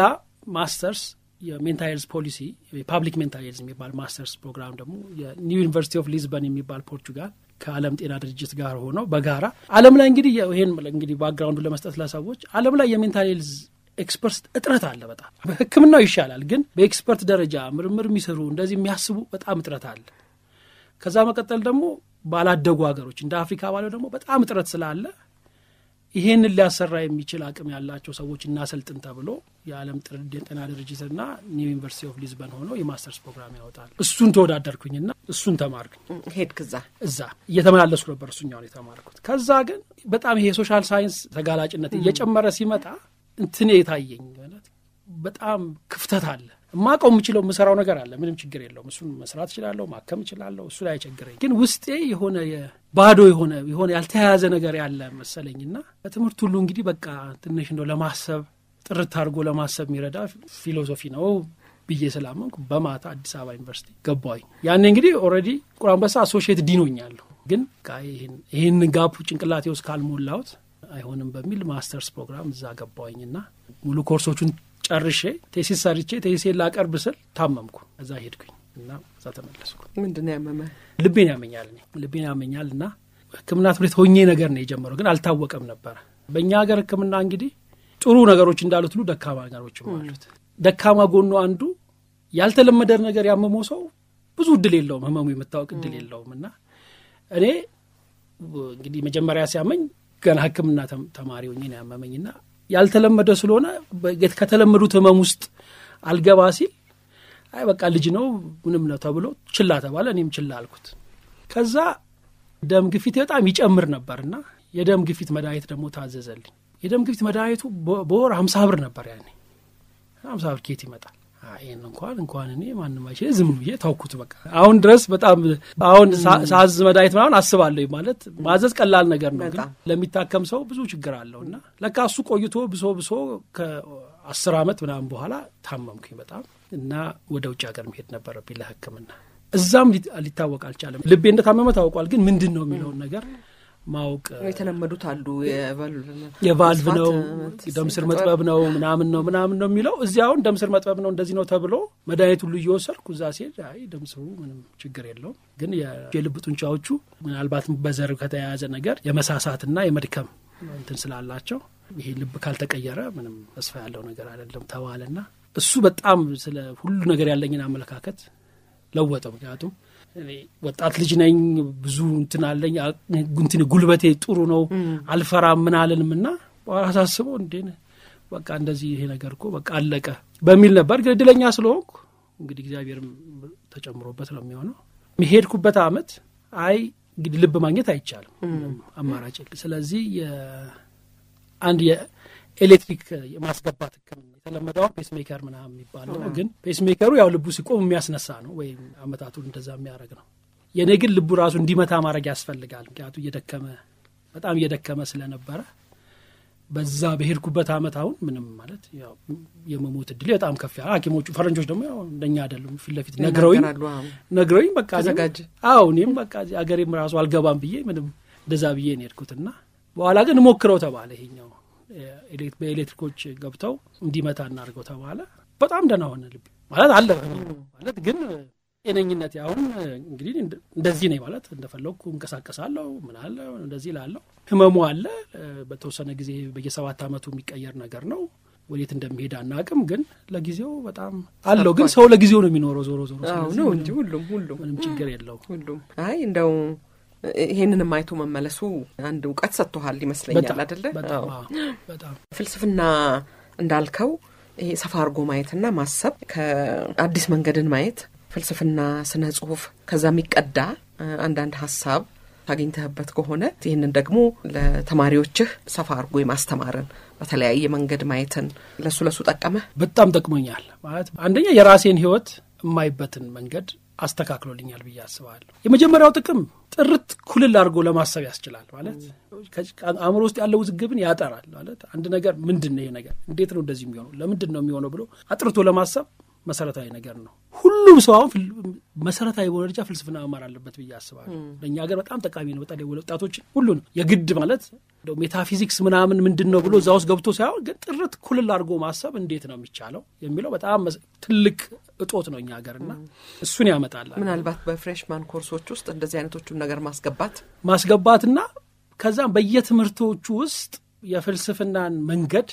masters የ mental health policy የ public mental health የሚባል masters program ደግሞ የ New University of Lisbon የሚባል ፖርቹጋል ከዓለም ጤና ድርጅት ጋር ሆነው በጋራ ዓለም ላይ እንግዲህ ይሄን እንግዲህ background ኡ ለመስጠት ለሰዎች ዓለም ላይ የ mental health expert እጥረት አለ። በጣም በሕክምናው ይሻላል፣ ግን በ expert ደረጃ ምርምር የሚሰሩ እንደዚህ የሚያስቡ በጣም እጥረት አለ። ከዛ መቀጠል ደግሞ ባላደጉ ሀገሮች እንደ አፍሪካ ባለው ደግሞ በጣም እጥረት ስላለ ይሄንን ሊያሰራ የሚችል አቅም ያላቸው ሰዎች እናሰልጥን ተብሎ የዓለም ጤና ድርጅትና New University of Lisbon ሆኖ የ masters program ያወጣል። እሱን ተወዳደርኩኝና እሱን ተማርኩኝ። ሄድክ እዛ እዛ እየተመላለስኩ ነበር እሱኛውን የተማርኩት። ከዛ ግን በጣም ይሄ የ social science ተጋላጭነት እየጨመረ ሲመጣ እንትኔ የታየኝ በጣም ክፍተት አለ። ማቀው የምችለው የምሰራው ነገር አለ። ምንም ችግር የለውም። እሱን መስራት እችላለሁ፣ ማከም እችላለሁ። እሱ ላይ አይቸግረኝ። ግን ውስጤ የሆነ ባዶ የሆነ የሆነ ያልተያያዘ ነገር ያለ መሰለኝና በትምህርት ሁሉ እንግዲህ በቃ ትንሽ እንደው ለማሰብ ጥርት አድርጎ ለማሰብ የሚረዳ philosophy ነው ብዬ ስላመንኩ በማታ አዲስ አበባ ዩኒቨርሲቲ ገባሁኝ። ያኔ እንግዲህ already ጥቁር አንበሳ associate dean ሆኛለሁ፣ ግን ይህን gap ኡ ጭንቅላቴ ውስጥ ካልሞላሁት አይሆንም በሚል masters program እዛ ገባሁኝና ሙሉ ኮርሶቹን ጨርሼ ቴሲስ ሰርቼ ቴሲሴን ላቀርብ ስል ታመምኩ። እዛ ሄድኩኝ እና እዛ ተመለስኩ። ምንድን ያመመ? ልቤን ያመኛል። እኔ ልቤን ያመኛል እና ሕክምና ትምህርት ሆኜ ነገር ነው የጀመረው፣ ግን አልታወቀም ነበረ። በእኛ ሀገር ሕክምና እንግዲህ ጥሩ ነገሮች እንዳሉት ሁሉ ደካማ ነገሮችም አሉት። ደካማ ጎኑ አንዱ ያልተለመደ ነገር ያመመው ሰው ብዙ እድል የለውም፣ ህመሙ የመታወቅ እድል የለውም እና እኔ እንግዲህ መጀመሪያ ሲያመኝ ገና ሕክምና ተማሪ ሆኜ ነው ያመመኝና ያልተለመደ ስለሆነ ከተለመዱት ህመም ውስጥ አልገባ ሲል አይ በቃ ልጅ ነው ምንም ነው ተብሎ ችላ ተባለ። እኔም ችላ አልኩት። ከዛ ደም ግፊት በጣም ይጨምር ነበርና የደም ግፊት መድኃኒት ደግሞ ታዘዘልኝ። የደም ግፊት መድኃኒቱ በወር ሀምሳ ብር ነበር ያኔ። ሀምሳ ብር ኬት ይመጣል? ይህን እንኳን እንኳን እኔ ማንም አይችል ዝም ብዬ ታውኩት። በቃ አሁን ድረስ በጣም አሁን ሳዝ መድኃኒት ምናምን አስባለሁ። ማለት ማዘዝ ቀላል ነገር ነው፣ ግን ለሚታከም ሰው ብዙ ችግር አለው እና ለካ እሱ ቆይቶ ብሶ ብሶ ከአስር ዓመት ምናምን በኋላ ታመምኩኝ በጣም እና ወደ ውጭ ሀገር መሄድ ነበረብኝ ለሕክምና። እዛም ሊታወቅ አልቻለም። ልቤ እንደታመመ ታውቋል፣ ግን ምንድን ነው የሚለውን ነገር ማወቅ የተለመዱት አሉ። የቫልቭ ነው ደም ስር መጥበብ ነው ምናምን ነው ምናምን ነው የሚለው እዚህ አሁን ደም ስር መጥበብ ነው እንደዚህ ነው ተብሎ መድኃኒት ሁሉ እየወሰድኩ እዛ ሲሄድ አይ ደም ስሩ ምንም ችግር የለውም፣ ግን የልብ ጡንቻዎቹ ምናልባት በዘር ከተያያዘ ነገር የመሳሳትና የመድከም እንትን ስላላቸው ይሄ ልብ ካልተቀየረ ምንም ተስፋ ያለው ነገር አይደለም ተባለና እሱ በጣም ስለ ሁሉ ነገር ያለኝን አመለካከት ለወጠው። ምክንያቱም ወጣት ልጅ ነኝ፣ ብዙ እንትን አለኝ፣ እንትን ጉልበቴ ጥሩ ነው፣ አልፈራም ምን አልልም እና በኋላ ሳስበው እንዴ በቃ እንደዚህ ይሄ ነገር እኮ በቃ አለቀ በሚል ነበር። ግን እድለኛ ስለሆንኩ እንግዲህ እግዚአብሔርም ተጨምሮበት ነው የሚሆነው። የሄድኩበት አመት አይ እንግዲህ ልብ ማግኘት አይቻልም አማራጭ። ስለዚህ አንድ የኤሌክትሪክ የማስገባት ሕክምና የተለመደው pacemaker ምናምን የሚባለው ነው። ግን pacemaker ኡ ያው ልቡ ሲቆም የሚያስነሳ ነው ወይም አመታቱን እንደዛ የሚያደርግ ነው። የእኔ ግን ልቡ ራሱ እንዲመታ ማድረግ ያስፈልጋል። ምክንያቱ እየደከመ በጣም እየደከመ ስለነበረ በዛ በሄድኩበት አመት አሁን ምንም ማለት ያው የመሞት እድል በጣም ከፍ ያለ ሐኪሞቹ ፈረንጆች ደግሞ ያው እንደኛ አይደሉም። ፊት ለፊት ነግረውኝ ነግረውኝ በቃ አዎ እኔም በቃ አገሬም ራሱ አልገባም ብዬ ምንም እንደዛ ብዬ ነው የሄድኩትና በኋላ ግን ሞክረው ተባለ ይሄኛው በኤሌክትሪኮች ገብተው እንዲመታ እናድርገው ተባለ። በጣም ደህና ሆነ ልብ ማለት አለ ማለት ግን ጤነኝነት አሁን እንግዲህ እንደዚህ ነኝ ማለት እንደፈለግኩ እንቀሳቀሳለሁ ምን አለ እንደዚህ ላለሁ ህመሙ አለ። በተወሰነ ጊዜ በየሰባት አመቱ የሚቀየር ነገር ነው። ወዴት እንደሚሄድ አናቅም፣ ግን ለጊዜው በጣም አለው። ግን ሰው ለጊዜው ነው የሚኖረው ዞሮ ዞሮ። ነው እንጂ ሁሉም ሁሉም። ምንም ችግር የለው ሁሉም። አይ እንደው ይሄንንም አይቶ መመለሱ አንድ እውቀት ሰጥቶሃል ይመስለኛል። አደለ? ፍልስፍና እንዳልከው ይሄ ሰፋ አድርጎ ማየትና ማሰብ ከአዲስ መንገድን ማየት ፍልስፍና፣ ስነ ጽሁፍ ከዛ የሚቀዳ አንዳንድ ሀሳብ ታገኝተህበት ከሆነ ይህንን ደግሞ ለተማሪዎችህ ሰፋ አድርጎ የማስተማርን በተለያየ መንገድ ማየትን ለሱ ለሱ ጠቀመ። በጣም ጠቅሞኛል። ማለት አንደኛ የራሴን ህይወት የማይበትን መንገድ አስተካክሎልኛል ብዬ አስባለሁ። የመጀመሪያው ጥቅም ጥርት ኩልል አድርጎ ለማሰብ ያስችላል። ማለት አእምሮ ውስጥ ያለው ውዝግብን ያጠራል። ማለት አንድ ነገር ምንድን ነው ይሄ ነገር እንዴት ነው እንደዚህ የሚሆነው ለምንድን ነው የሚሆነው ብሎ አጥርቶ ለማሰብ መሰረታዊ ነገር ነው። ሁሉም ሰው አሁን መሰረታዊ በሆነ ደረጃ ፍልስፍና መማር አለበት ብዬ አስባለሁ። ለእኛ ሀገር በጣም ጠቃሚ ነው። በጣም ወጣቶች ሁሉን የግድ ማለት ሜታፊዚክስ ምናምን ምንድን ነው ብሎ እዛ ውስጥ ገብቶ ሳይሆን ግን ጥርት ኩልል አድርጎ ማሰብ እንዴት ነው የሚቻለው የሚለው በጣም ትልቅ እጦት ነው እኛ ሀገር እና እሱን ያመጣል። ምናልባት በ freshman ኮርሶች ውስጥ እንደዚህ አይነቶቹን ነገር ማስገባት ማስገባትና ከዛም በየትምህርቶቹ ውስጥ የፍልስፍናን መንገድ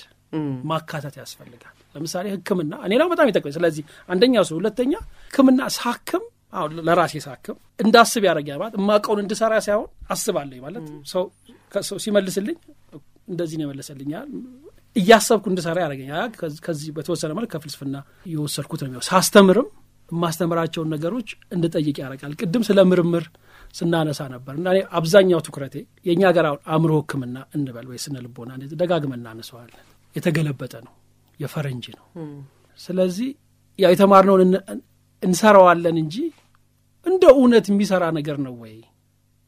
ማካተት ያስፈልጋል። ለምሳሌ ሕክምና ነው በጣም ይጠቅመኝ። ስለዚህ አንደኛ ሰው ሁለተኛ ሕክምና ሳክም አሁን ለራሴ ሳክም እንዳስብ ያደረገ ማለት የማውቀውን እንድሰራ ሳይሆን አስባለኝ ማለት ሰው ሲመልስልኝ እንደዚህ ነው የመለሰልኛል እያሰብኩ እንድሰራ ያደረገኛል። ከዚህ በተወሰነ መልክ ከፍልስፍና የወሰድኩት ነው ሳስተምርም የማስተምራቸውን ነገሮች እንድጠይቅ ያደርጋል። ቅድም ስለ ምርምር ስናነሳ ነበር እና አብዛኛው ትኩረቴ የእኛ ሀገር አእምሮ ሕክምና እንበል ወይ ስነ ልቦና ደጋግመን እናነሰዋለን። የተገለበጠ ነው፣ የፈረንጅ ነው። ስለዚህ ያው የተማርነውን እንሰራዋለን እንጂ እንደ እውነት የሚሰራ ነገር ነው ወይ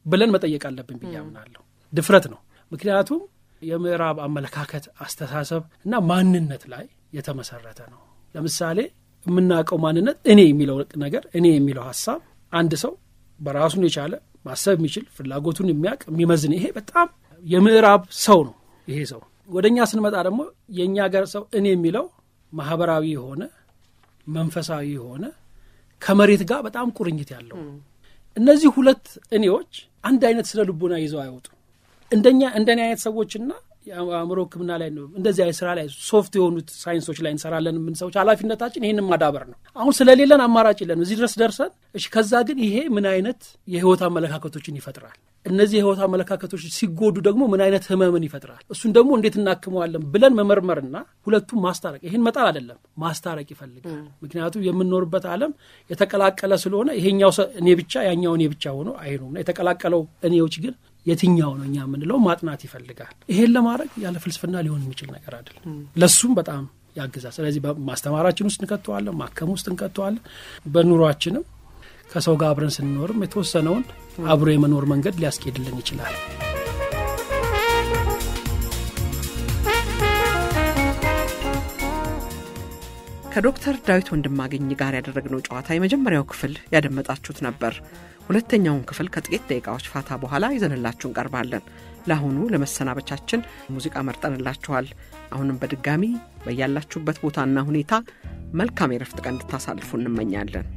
ብለን መጠየቅ አለብን ብዬ አምናለሁ። ድፍረት ነው። ምክንያቱም የምዕራብ አመለካከት፣ አስተሳሰብ እና ማንነት ላይ የተመሰረተ ነው። ለምሳሌ የምናውቀው ማንነት እኔ የሚለው ነገር እኔ የሚለው ሀሳብ አንድ ሰው በራሱን የቻለ ማሰብ የሚችል ፍላጎቱን የሚያውቅ የሚመዝን ይሄ በጣም የምዕራብ ሰው ነው። ይሄ ሰው ወደ እኛ ስንመጣ ደግሞ የእኛ ሀገር ሰው እኔ የሚለው ማህበራዊ የሆነ መንፈሳዊ የሆነ ከመሬት ጋር በጣም ቁርኝት ያለው እነዚህ ሁለት እኔዎች አንድ አይነት ስነ ልቦና ይዘው አይወጡ እንደኛ እንደኔ አይነት ሰዎችና የአእምሮ ሕክምና ላይ ነው እንደዚህ አይነት ስራ ላይ soft የሆኑት ሳይንሶች ላይ እንሰራለን የምንሰራ ሰዎች ኃላፊነታችን ይህንን ማዳበር ነው። አሁን ስለሌለን አማራጭ የለን እዚህ ድረስ ደርሰን እሺ፣ ከዛ ግን ይሄ ምን አይነት የህይወት አመለካከቶችን ይፈጥራል? እነዚህ የህይወት አመለካከቶች ሲጎዱ ደግሞ ምን አይነት ህመምን ይፈጥራል? እሱን ደግሞ እንዴት እናክመዋለን ብለን መመርመርና ሁለቱም ማስታረቅ፣ ይህን መጣል አይደለም ማስታረቅ ይፈልጋል። ምክንያቱም የምንኖርበት ዓለም የተቀላቀለ ስለሆነ ይሄኛው እኔ ብቻ ያኛው እኔ ብቻ ሆኖ አይኑም የተቀላቀለው እኔዎች ግን የትኛው ነው እኛ የምንለው ማጥናት ይፈልጋል። ይሄን ለማድረግ ያለ ፍልስፍና ሊሆን የሚችል ነገር አይደለም። ለሱም በጣም ያግዛል። ስለዚህ ማስተማራችን ውስጥ እንከተዋለን፣ ማከም ውስጥ እንከተዋለን። በኑሯችንም ከሰው ጋር አብረን ስንኖርም የተወሰነውን አብሮ የመኖር መንገድ ሊያስኬድልን ይችላል። ከዶክተር ዳዊት ወንድማገኝ ጋር ያደረግነው ጨዋታ የመጀመሪያው ክፍል ያደመጣችሁት ነበር። ሁለተኛውን ክፍል ከጥቂት ደቂቃዎች ፋታ በኋላ ይዘንላችሁ እንቀርባለን። ለአሁኑ ለመሰናበቻችን ሙዚቃ መርጠንላችኋል። አሁንም በድጋሚ በያላችሁበት ቦታና ሁኔታ መልካም የረፍት ቀን እንድታሳልፉ እንመኛለን።